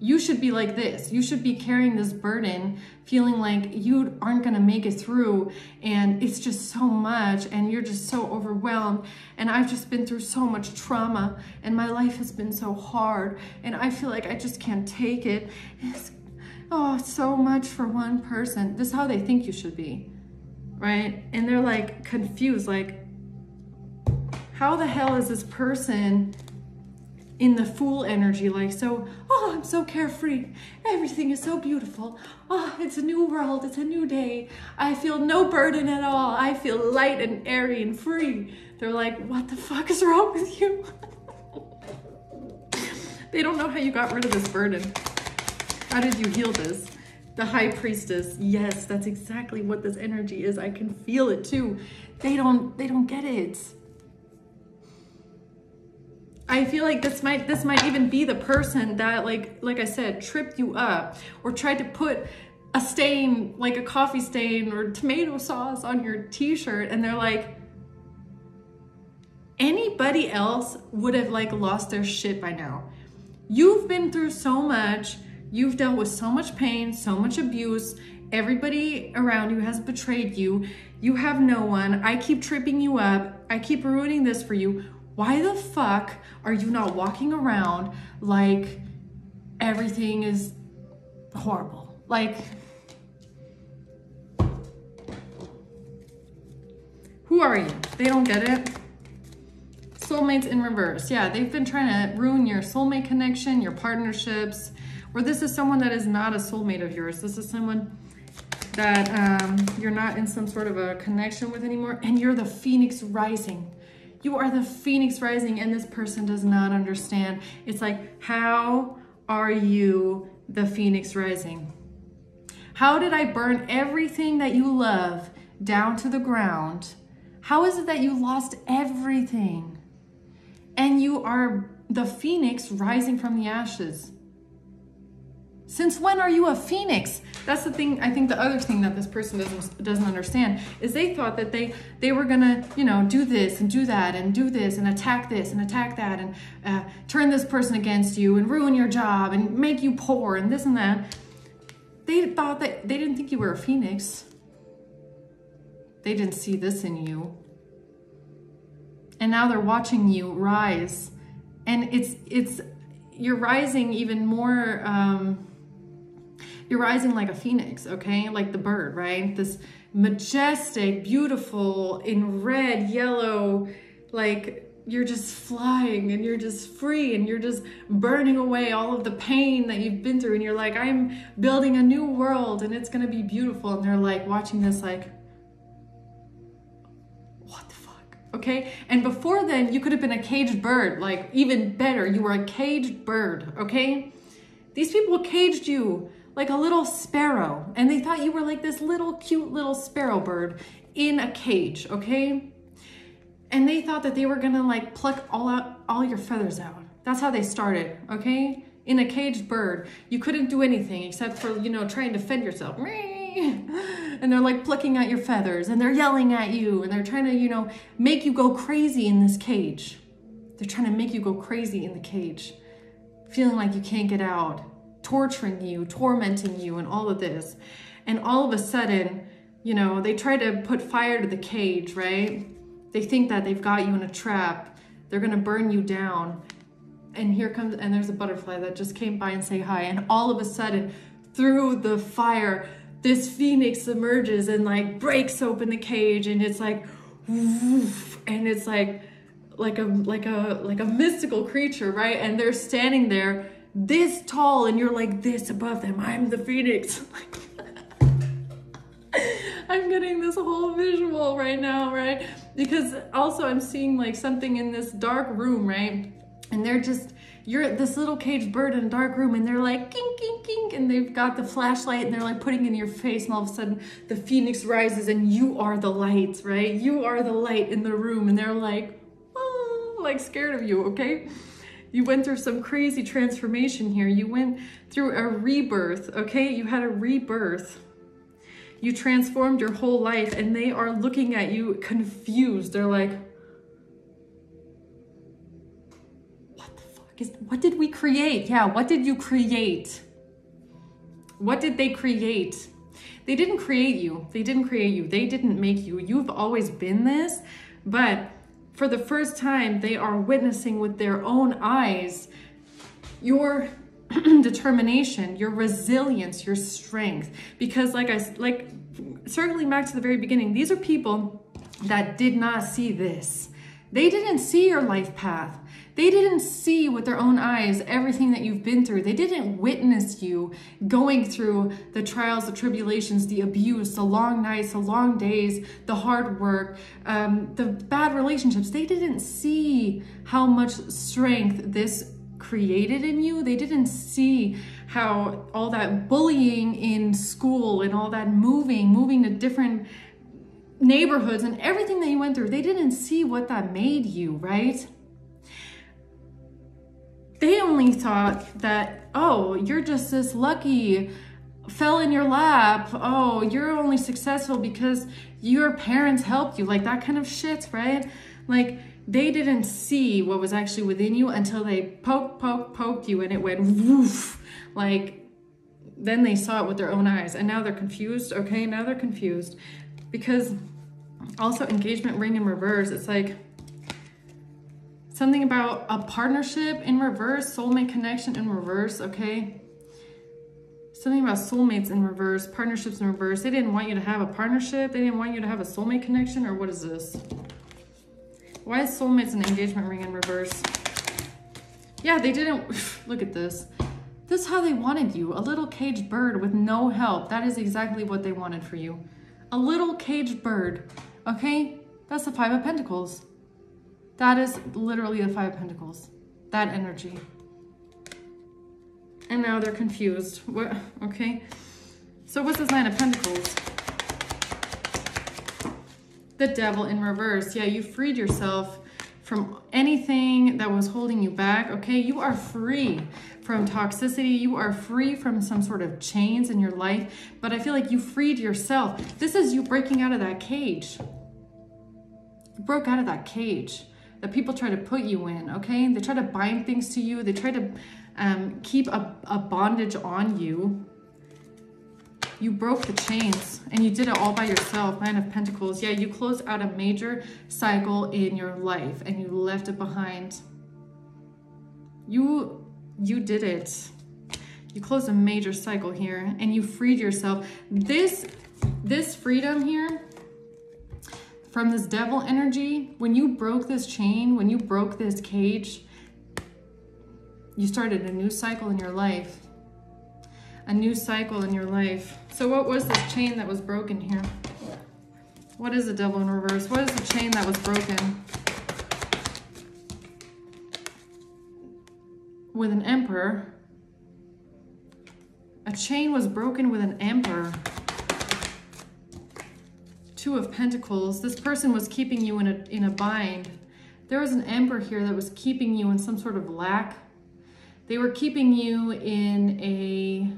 you should be like this. You should be carrying this burden, feeling like you aren't to make it through. And it's just so much. And you're just so overwhelmed. And I've just been through so much trauma. And my life has been so hard. And I feel like I just can't take it. It's, oh, so much for one person. This is how they think you should be. Right? And they're like confused. Like, how the hell is this person in the fool energy, like so, oh, I'm so carefree. Everything is so beautiful. Oh, it's a new world. It's a new day. I feel no burden at all. I feel light and airy and free. They're like, what the fuck is wrong with you? they don't know how you got rid of this burden. How did you heal this? The high priestess. Yes, that's exactly what this energy is. I can feel it too. They don't, they don't get it. I feel like this might this might even be the person that like like I said tripped you up or tried to put a stain like a coffee stain or tomato sauce on your t-shirt and they're like anybody else would have like lost their shit by now. You've been through so much, you've dealt with so much pain, so much abuse, everybody around you has betrayed you. You have no one. I keep tripping you up. I keep ruining this for you why the fuck are you not walking around like everything is horrible? Like, who are you? They don't get it. Soulmates in reverse. Yeah, they've been trying to ruin your soulmate connection, your partnerships, or this is someone that is not a soulmate of yours. This is someone that um, you're not in some sort of a connection with anymore, and you're the phoenix rising. You are the phoenix rising and this person does not understand. It's like, how are you the phoenix rising? How did I burn everything that you love down to the ground? How is it that you lost everything? And you are the phoenix rising from the ashes. Since when are you a phoenix? That's the thing, I think the other thing that this person doesn't doesn't understand is they thought that they they were gonna, you know, do this and do that and do this and attack this and attack that and uh, turn this person against you and ruin your job and make you poor and this and that. They thought that, they didn't think you were a phoenix. They didn't see this in you. And now they're watching you rise. And it's, it's, you're rising even more, um, you're rising like a phoenix, okay? Like the bird, right? This majestic, beautiful, in red, yellow, like you're just flying and you're just free and you're just burning away all of the pain that you've been through. And you're like, I'm building a new world and it's gonna be beautiful. And they're like watching this, like, what the fuck? Okay. And before then, you could have been a caged bird, like even better. You were a caged bird, okay? These people caged you like a little sparrow. And they thought you were like this little cute little sparrow bird in a cage, okay? And they thought that they were gonna like pluck all out all your feathers out. That's how they started, okay? In a caged bird, you couldn't do anything except for, you know, trying to defend yourself. And they're like plucking out your feathers and they're yelling at you and they're trying to, you know, make you go crazy in this cage. They're trying to make you go crazy in the cage, feeling like you can't get out torturing you, tormenting you, and all of this. And all of a sudden, you know, they try to put fire to the cage, right? They think that they've got you in a trap. They're gonna burn you down. And here comes, and there's a butterfly that just came by and say hi. And all of a sudden, through the fire, this phoenix emerges and like breaks open the cage, and it's like, woof, and it's like, like a like a like a mystical creature, right? And they're standing there this tall and you're like this above them. I'm the phoenix. I'm getting this whole visual right now, right? Because also I'm seeing like something in this dark room, right? And they're just, you're this little caged bird in a dark room and they're like kink, kink, kink, and they've got the flashlight and they're like putting in your face and all of a sudden the phoenix rises and you are the light, right? You are the light in the room and they're like, oh, like scared of you, okay? You went through some crazy transformation here. You went through a rebirth, okay? You had a rebirth. You transformed your whole life and they are looking at you confused. They're like, what the fuck is, what did we create? Yeah, what did you create? What did they create? They didn't create you. They didn't create you. They didn't make you. You've always been this, but for the first time, they are witnessing with their own eyes your determination, your resilience, your strength. Because like I, like circling back to the very beginning, these are people that did not see this. They didn't see your life path. They didn't see with their own eyes everything that you've been through. They didn't witness you going through the trials, the tribulations, the abuse, the long nights, the long days, the hard work, um, the bad relationships. They didn't see how much strength this created in you. They didn't see how all that bullying in school and all that moving, moving to different neighborhoods and everything that you went through, they didn't see what that made you, right? They only thought that, oh, you're just this lucky, fell in your lap. Oh, you're only successful because your parents helped you. Like that kind of shit, right? Like they didn't see what was actually within you until they poke, poke, poked you and it went woof. Like then they saw it with their own eyes and now they're confused. Okay, now they're confused because also engagement ring in reverse. It's like, Something about a partnership in reverse, soulmate connection in reverse, okay? Something about soulmates in reverse, partnerships in reverse. They didn't want you to have a partnership. They didn't want you to have a soulmate connection, or what is this? Why is soulmates an engagement ring in reverse? Yeah, they didn't, look at this. This is how they wanted you, a little caged bird with no help. That is exactly what they wanted for you. A little caged bird, okay? That's the Five of Pentacles. That is literally the Five of Pentacles. That energy. And now they're confused. What? Okay. So what's this Nine of Pentacles? The Devil in reverse. Yeah, you freed yourself from anything that was holding you back. Okay, you are free from toxicity. You are free from some sort of chains in your life. But I feel like you freed yourself. This is you breaking out of that cage. You broke out of that cage that people try to put you in, okay? They try to bind things to you. They try to um, keep a, a bondage on you. You broke the chains and you did it all by yourself. Nine of Pentacles. Yeah, you closed out a major cycle in your life and you left it behind. You, you did it. You closed a major cycle here and you freed yourself. This, this freedom here from this devil energy, when you broke this chain, when you broke this cage, you started a new cycle in your life. A new cycle in your life. So what was this chain that was broken here? What is the devil in reverse? What is the chain that was broken? With an emperor. A chain was broken with an emperor. Two of Pentacles. This person was keeping you in a, in a bind. There was an Emperor here that was keeping you in some sort of lack. They were keeping you in a...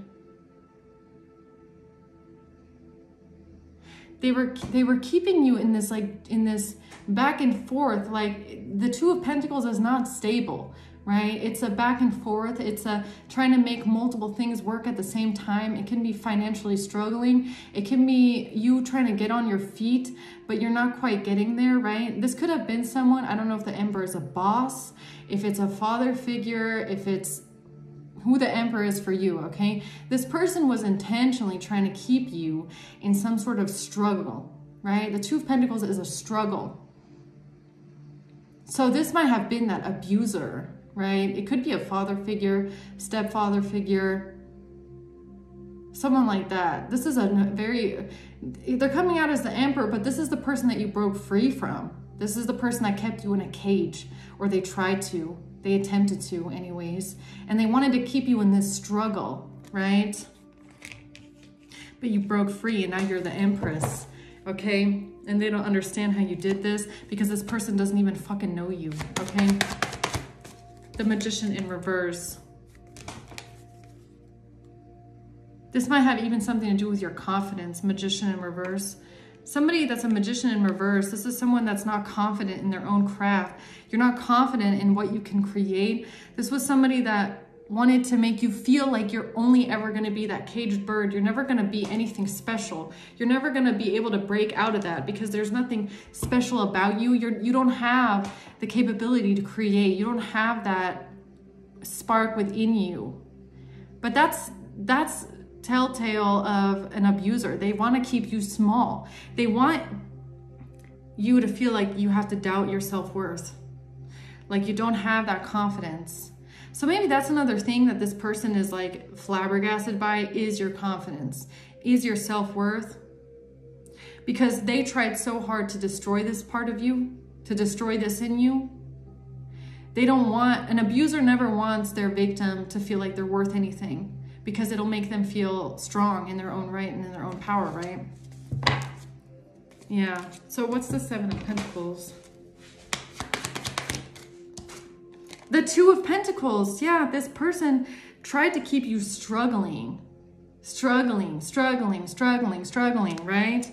They were, they were keeping you in this, like, in this back and forth. Like, the Two of Pentacles is not stable right? It's a back and forth. It's a trying to make multiple things work at the same time. It can be financially struggling. It can be you trying to get on your feet, but you're not quite getting there, right? This could have been someone, I don't know if the emperor is a boss, if it's a father figure, if it's who the emperor is for you, okay? This person was intentionally trying to keep you in some sort of struggle, right? The Two of Pentacles is a struggle. So this might have been that abuser, right? It could be a father figure, stepfather figure, someone like that. This is a very, they're coming out as the emperor, but this is the person that you broke free from. This is the person that kept you in a cage, or they tried to. They attempted to, anyways. And they wanted to keep you in this struggle, right? But you broke free, and now you're the empress, okay? And they don't understand how you did this because this person doesn't even fucking know you, okay? The magician in reverse. This might have even something to do with your confidence, magician in reverse. Somebody that's a magician in reverse, this is someone that's not confident in their own craft. You're not confident in what you can create. This was somebody that wanted to make you feel like you're only ever going to be that caged bird. You're never going to be anything special. You're never going to be able to break out of that because there's nothing special about you. You're, you don't have the capability to create. You don't have that spark within you. But that's, that's telltale of an abuser. They want to keep you small. They want you to feel like you have to doubt your self-worth. Like you don't have that confidence so maybe that's another thing that this person is like flabbergasted by is your confidence, is your self-worth. Because they tried so hard to destroy this part of you, to destroy this in you. They don't want, an abuser never wants their victim to feel like they're worth anything because it'll make them feel strong in their own right and in their own power, right? Yeah. So what's the Seven of Pentacles? The Two of Pentacles. Yeah, this person tried to keep you struggling, struggling, struggling, struggling, struggling, right?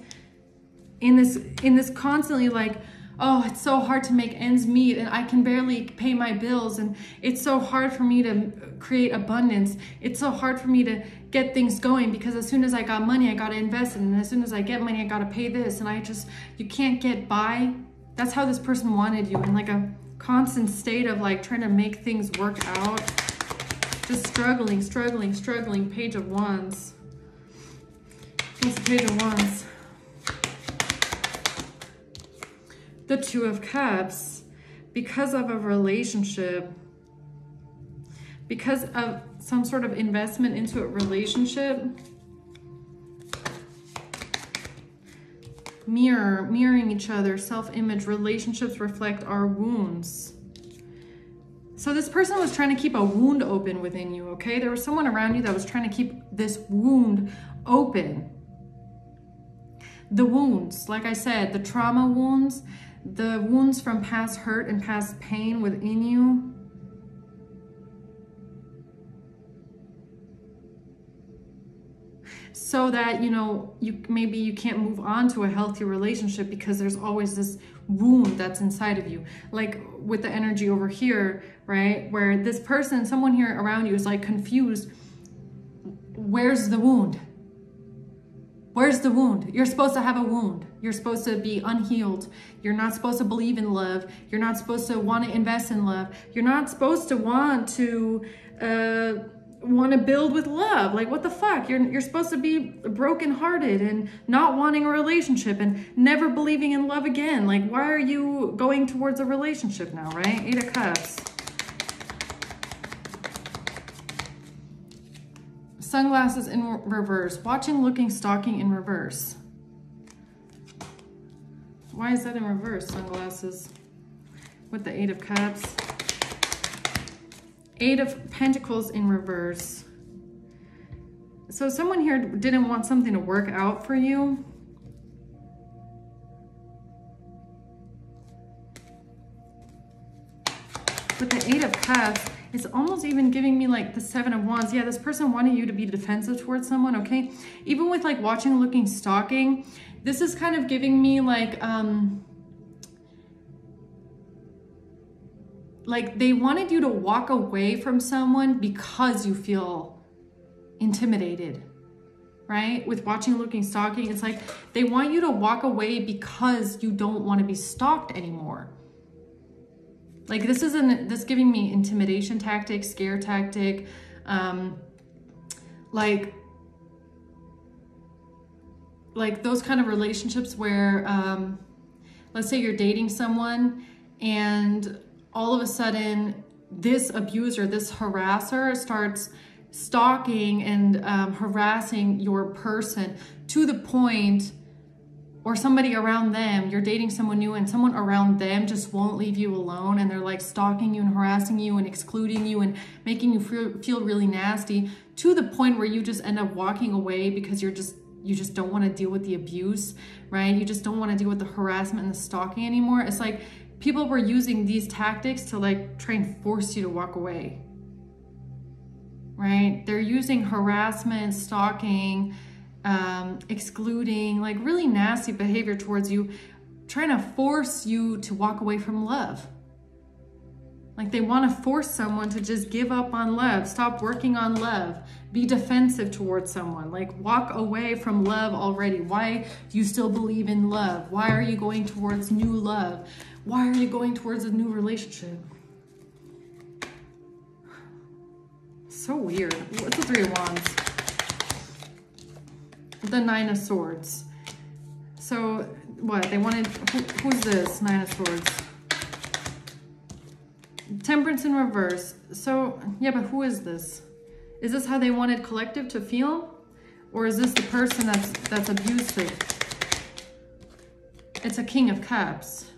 In this, in this constantly like, oh, it's so hard to make ends meet and I can barely pay my bills and it's so hard for me to create abundance. It's so hard for me to get things going because as soon as I got money, I got to invest it. And as soon as I get money, I got to pay this. And I just, you can't get by. That's how this person wanted you in like a constant state of like trying to make things work out. Just struggling, struggling, struggling. Page of Wands. What's Page of Wands? The Two of Cups. Because of a relationship, because of some sort of investment into a relationship, mirror, mirroring each other, self-image, relationships reflect our wounds. So this person was trying to keep a wound open within you, okay? There was someone around you that was trying to keep this wound open. The wounds, like I said, the trauma wounds, the wounds from past hurt and past pain within you, so that you know you maybe you can't move on to a healthy relationship because there's always this wound that's inside of you. Like with the energy over here right where this person someone here around you is like confused. Where's the wound? Where's the wound? You're supposed to have a wound. You're supposed to be unhealed. You're not supposed to believe in love. You're not supposed to want to invest in love. You're not supposed to want to uh want to build with love. Like, what the fuck? You're, you're supposed to be brokenhearted and not wanting a relationship and never believing in love again. Like, why are you going towards a relationship now, right? Eight of Cups. Sunglasses in reverse. Watching, looking, stalking in reverse. Why is that in reverse, sunglasses? With the Eight of Cups. Eight of Pentacles in reverse. So someone here didn't want something to work out for you. With the Eight of Cups, it's almost even giving me like the Seven of Wands. Yeah, this person wanted you to be defensive towards someone, okay? Even with like watching, looking, stalking, this is kind of giving me like, um, like they wanted you to walk away from someone because you feel intimidated right? With watching looking stalking it's like they want you to walk away because you don't want to be stalked anymore. Like this isn't this giving me intimidation tactic scare tactic um like like those kind of relationships where um let's say you're dating someone and all of a sudden this abuser, this harasser starts stalking and um, harassing your person to the point or somebody around them, you're dating someone new and someone around them just won't leave you alone and they're like stalking you and harassing you and excluding you and making you feel, feel really nasty to the point where you just end up walking away because you're just you just don't want to deal with the abuse, right? You just don't want to deal with the harassment and the stalking anymore. It's like people were using these tactics to like try and force you to walk away. Right? They're using harassment, stalking, um, excluding, like really nasty behavior towards you, trying to force you to walk away from love. Like they want to force someone to just give up on love, stop working on love, be defensive towards someone, like walk away from love already. Why do you still believe in love? Why are you going towards new love? Why are you going towards a new relationship? So weird. What's the Three of Wands? The Nine of Swords. So, what? They wanted... Who, who's this? Nine of Swords. Temperance in reverse. So, yeah, but who is this? Is this how they wanted collective to feel? Or is this the person that's, that's abusive? It's a King of Cups.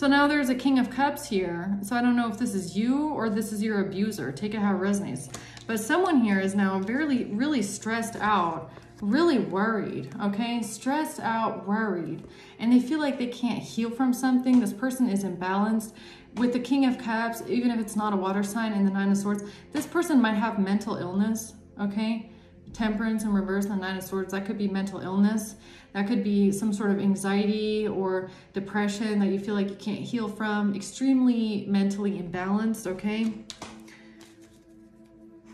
So now there's a King of Cups here. So I don't know if this is you or this is your abuser. Take it how it resonates. But someone here is now really, really stressed out, really worried, okay? Stressed out, worried. And they feel like they can't heal from something. This person is imbalanced. with the King of Cups, even if it's not a water sign and the Nine of Swords, this person might have mental illness, okay? Temperance in reverse and the Nine of Swords, that could be mental illness. That could be some sort of anxiety or depression that you feel like you can't heal from. Extremely mentally imbalanced, okay?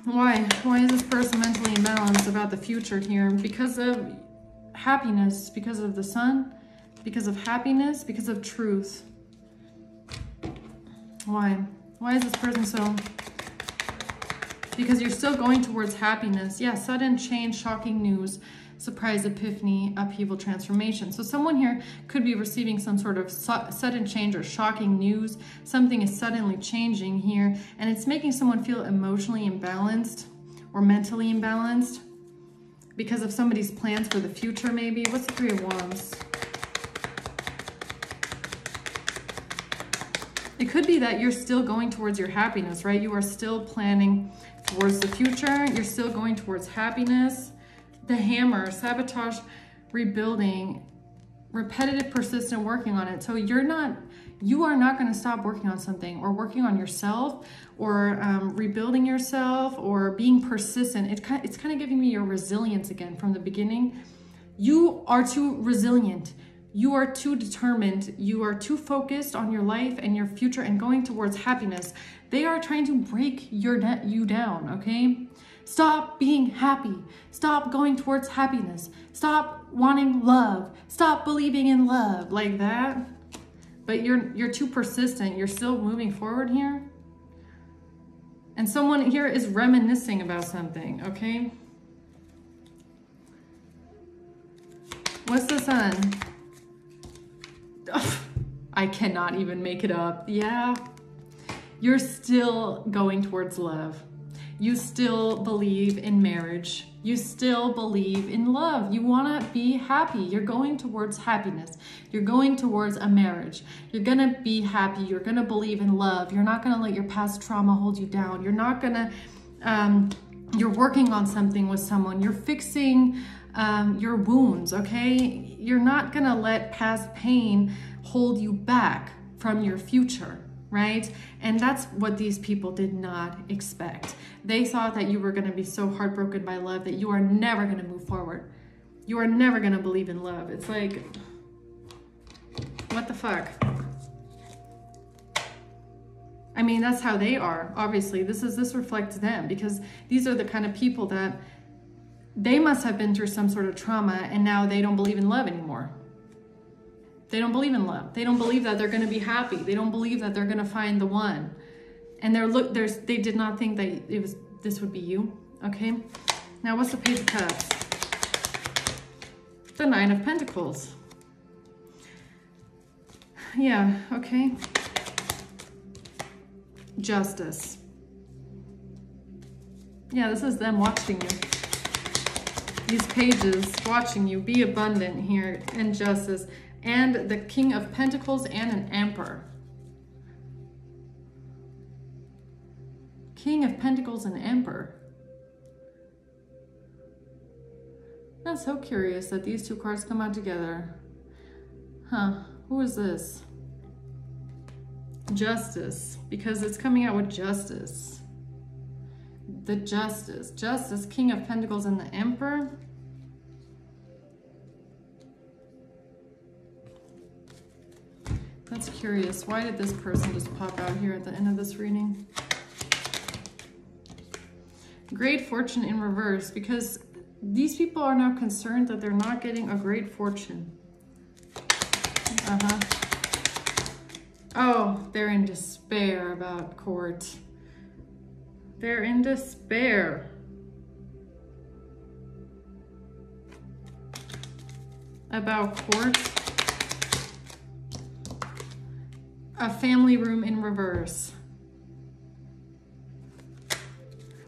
Why? Why is this person mentally imbalanced about the future here? Because of happiness, because of the sun, because of happiness, because of truth. Why? Why is this person so... Because you're still going towards happiness. Yeah, sudden change, shocking news, surprise epiphany, upheaval, transformation. So someone here could be receiving some sort of su sudden change or shocking news. Something is suddenly changing here, and it's making someone feel emotionally imbalanced or mentally imbalanced because of somebody's plans for the future, maybe. What's the Three of Wands? It could be that you're still going towards your happiness, right? You are still planning towards the future. You're still going towards happiness. The hammer, sabotage, rebuilding, repetitive, persistent working on it. So you're not, you are not going to stop working on something or working on yourself or um, rebuilding yourself or being persistent. It, it's kind of giving me your resilience again from the beginning. You are too resilient. You are too determined. You are too focused on your life and your future and going towards happiness. They are trying to break your you down, okay? Stop being happy. Stop going towards happiness. Stop wanting love. Stop believing in love like that. But you're you're too persistent. You're still moving forward here. And someone here is reminiscing about something, okay? What's the sun? I cannot even make it up. Yeah. You're still going towards love. You still believe in marriage. You still believe in love. You want to be happy. You're going towards happiness. You're going towards a marriage. You're going to be happy. You're going to believe in love. You're not going to let your past trauma hold you down. You're not going to, um, you're working on something with someone. You're fixing um, your wounds, okay? You're not gonna let past pain hold you back from your future, right? And that's what these people did not expect. They thought that you were gonna be so heartbroken by love that you are never gonna move forward. You are never gonna believe in love. It's like, what the fuck? I mean, that's how they are. Obviously, this is this reflects them because these are the kind of people that they must have been through some sort of trauma and now they don't believe in love anymore. They don't believe in love. They don't believe that they're going to be happy. They don't believe that they're going to find the one. And they're look there's they did not think that it was this would be you, okay? Now what's the page of cups? The 9 of pentacles. Yeah, okay. Justice. Yeah, this is them watching you these pages watching you. Be abundant here in justice. And the King of Pentacles and an Emperor. King of Pentacles and Emperor. That's so curious that these two cards come out together. Huh, who is this? Justice, because it's coming out with justice the Justice. Justice, King of Pentacles and the Emperor. That's curious. Why did this person just pop out here at the end of this reading? Great fortune in reverse because these people are now concerned that they're not getting a great fortune. Uh-huh. Oh, they're in despair about court. They're in despair. About court. A family room in reverse.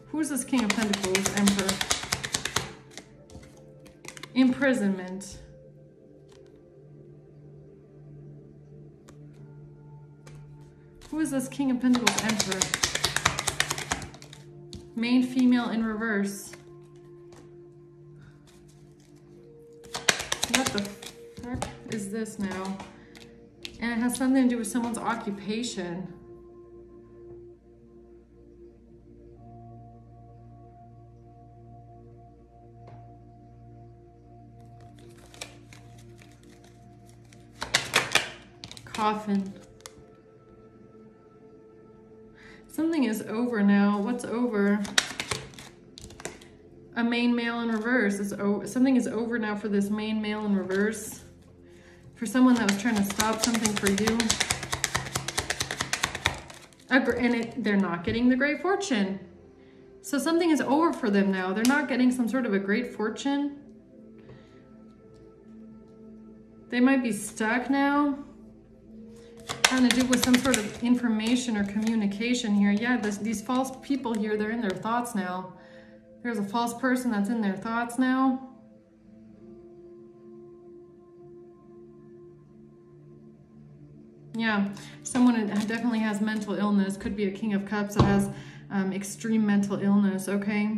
Who's this King of Pentacles, Emperor? Imprisonment. Who is this King of Pentacles, Emperor? Main female in reverse. What the fuck is this now? And it has something to do with someone's occupation. Coffin. Something is over now. What's over? A main male in reverse. It's something is over now for this main male in reverse. For someone that was trying to stop something for you. And it, they're not getting the great fortune. So something is over for them now. They're not getting some sort of a great fortune. They might be stuck now. Trying to do with some sort of information or communication here. Yeah, this, these false people here, they're in their thoughts now. There's a false person that's in their thoughts now. Yeah, someone definitely has mental illness. Could be a King of Cups that has um, extreme mental illness, okay?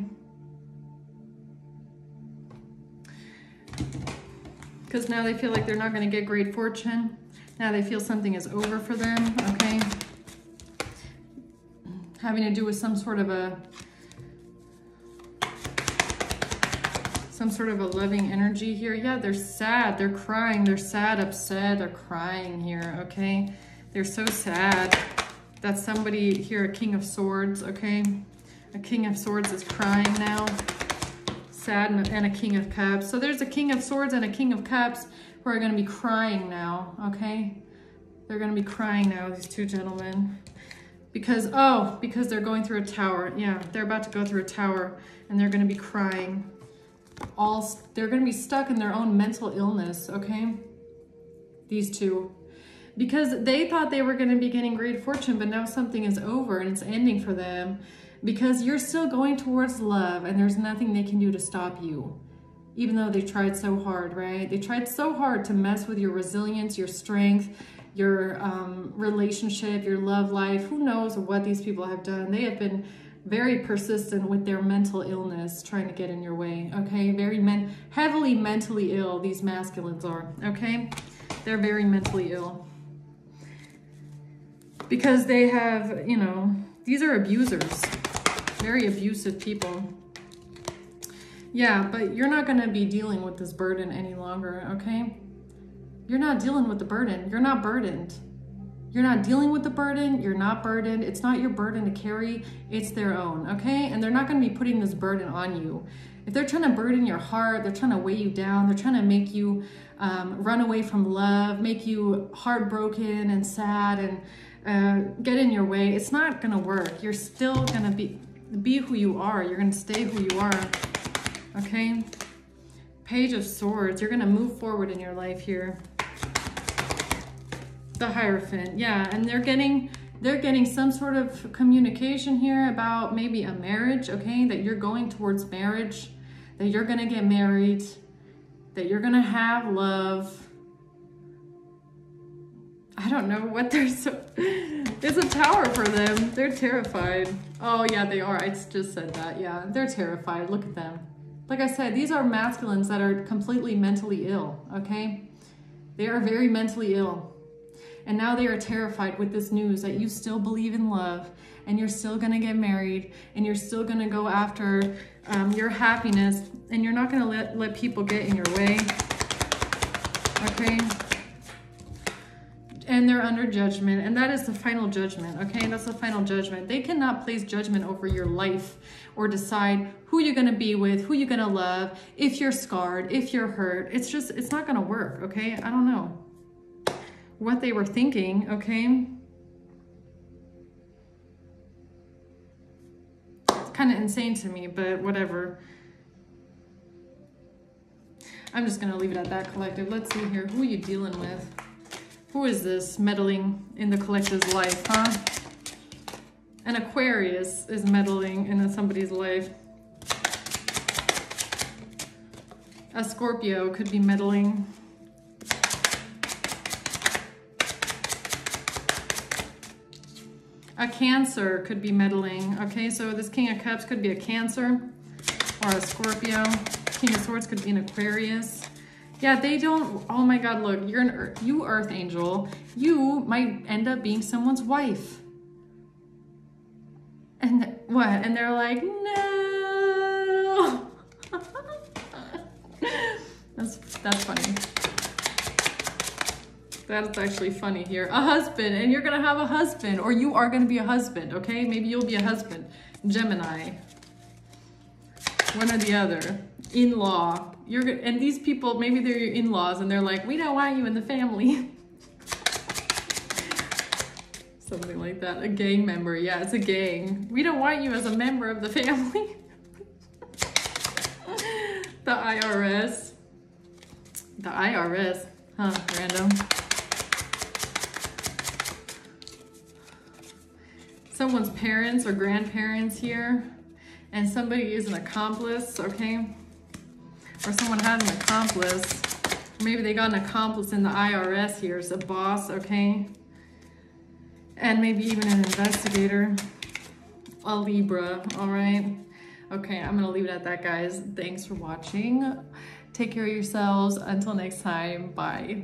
Because now they feel like they're not going to get great fortune. Now they feel something is over for them, okay? Having to do with some sort of a some sort of a loving energy here. Yeah, they're sad, they're crying, they're sad, upset, they're crying here, okay? They're so sad that somebody here, a King of Swords, okay? A King of Swords is crying now. Sad and a King of Cups. So there's a King of Swords and a King of Cups who are going to be crying now, okay? They're going to be crying now, these two gentlemen. Because, oh, because they're going through a tower. Yeah, they're about to go through a tower and they're going to be crying all, they're going to be stuck in their own mental illness, okay? These two. Because they thought they were going to be getting great fortune, but now something is over and it's ending for them. Because you're still going towards love and there's nothing they can do to stop you. Even though they tried so hard, right? They tried so hard to mess with your resilience, your strength, your um, relationship, your love life. Who knows what these people have done? They have been very persistent with their mental illness trying to get in your way, okay? Very men heavily mentally ill, these masculines are, okay? They're very mentally ill. Because they have, you know, these are abusers, very abusive people. Yeah, but you're not going to be dealing with this burden any longer, okay? You're not dealing with the burden. You're not burdened. You're not dealing with the burden. You're not burdened. It's not your burden to carry. It's their own, okay? And they're not going to be putting this burden on you. If they're trying to burden your heart, they're trying to weigh you down, they're trying to make you um, run away from love, make you heartbroken and sad and uh, get in your way, it's not going to work. You're still going to be, be who you are. You're going to stay who you are, okay? Page of Swords. You're going to move forward in your life here the Hierophant, yeah, and they're getting they're getting some sort of communication here about maybe a marriage, okay, that you're going towards marriage, that you're gonna get married, that you're gonna have love. I don't know what they're so, it's a tower for them. They're terrified. Oh yeah, they are. I just said that. Yeah, they're terrified. Look at them. Like I said, these are masculines that are completely mentally ill, okay? They are very mentally ill. And now they are terrified with this news that you still believe in love and you're still going to get married and you're still going to go after um, your happiness and you're not going to let, let people get in your way. Okay? And they're under judgment. And that is the final judgment. Okay? That's the final judgment. They cannot place judgment over your life or decide who you're going to be with, who you're going to love, if you're scarred, if you're hurt. It's just, it's not going to work. Okay? I don't know what they were thinking, okay? It's kind of insane to me, but whatever. I'm just going to leave it at that, collective. Let's see here. Who are you dealing with? Who is this meddling in the collective's life, huh? An Aquarius is meddling in somebody's life. A Scorpio could be meddling A Cancer could be meddling. Okay, so this King of Cups could be a Cancer or a Scorpio. King of Swords could be an Aquarius. Yeah, they don't, oh my God, look, you're an Earth, you Earth Angel, you might end up being someone's wife. And what? And they're like, no. that's, that's funny. That's actually funny here. A husband, and you're gonna have a husband, or you are gonna be a husband, okay? Maybe you'll be a husband. Gemini. One or the other. In-law. You're and these people, maybe they're your in-laws, and they're like, we don't want you in the family. Something like that. A gang member. Yeah, it's a gang. We don't want you as a member of the family. the IRS. The IRS. Huh, random. Someone's parents or grandparents here, and somebody is an accomplice, okay? Or someone had an accomplice. Maybe they got an accomplice in the IRS here, it's a boss, okay? And maybe even an investigator. A Libra, all right? Okay, I'm gonna leave it at that, guys. Thanks for watching. Take care of yourselves. Until next time, bye.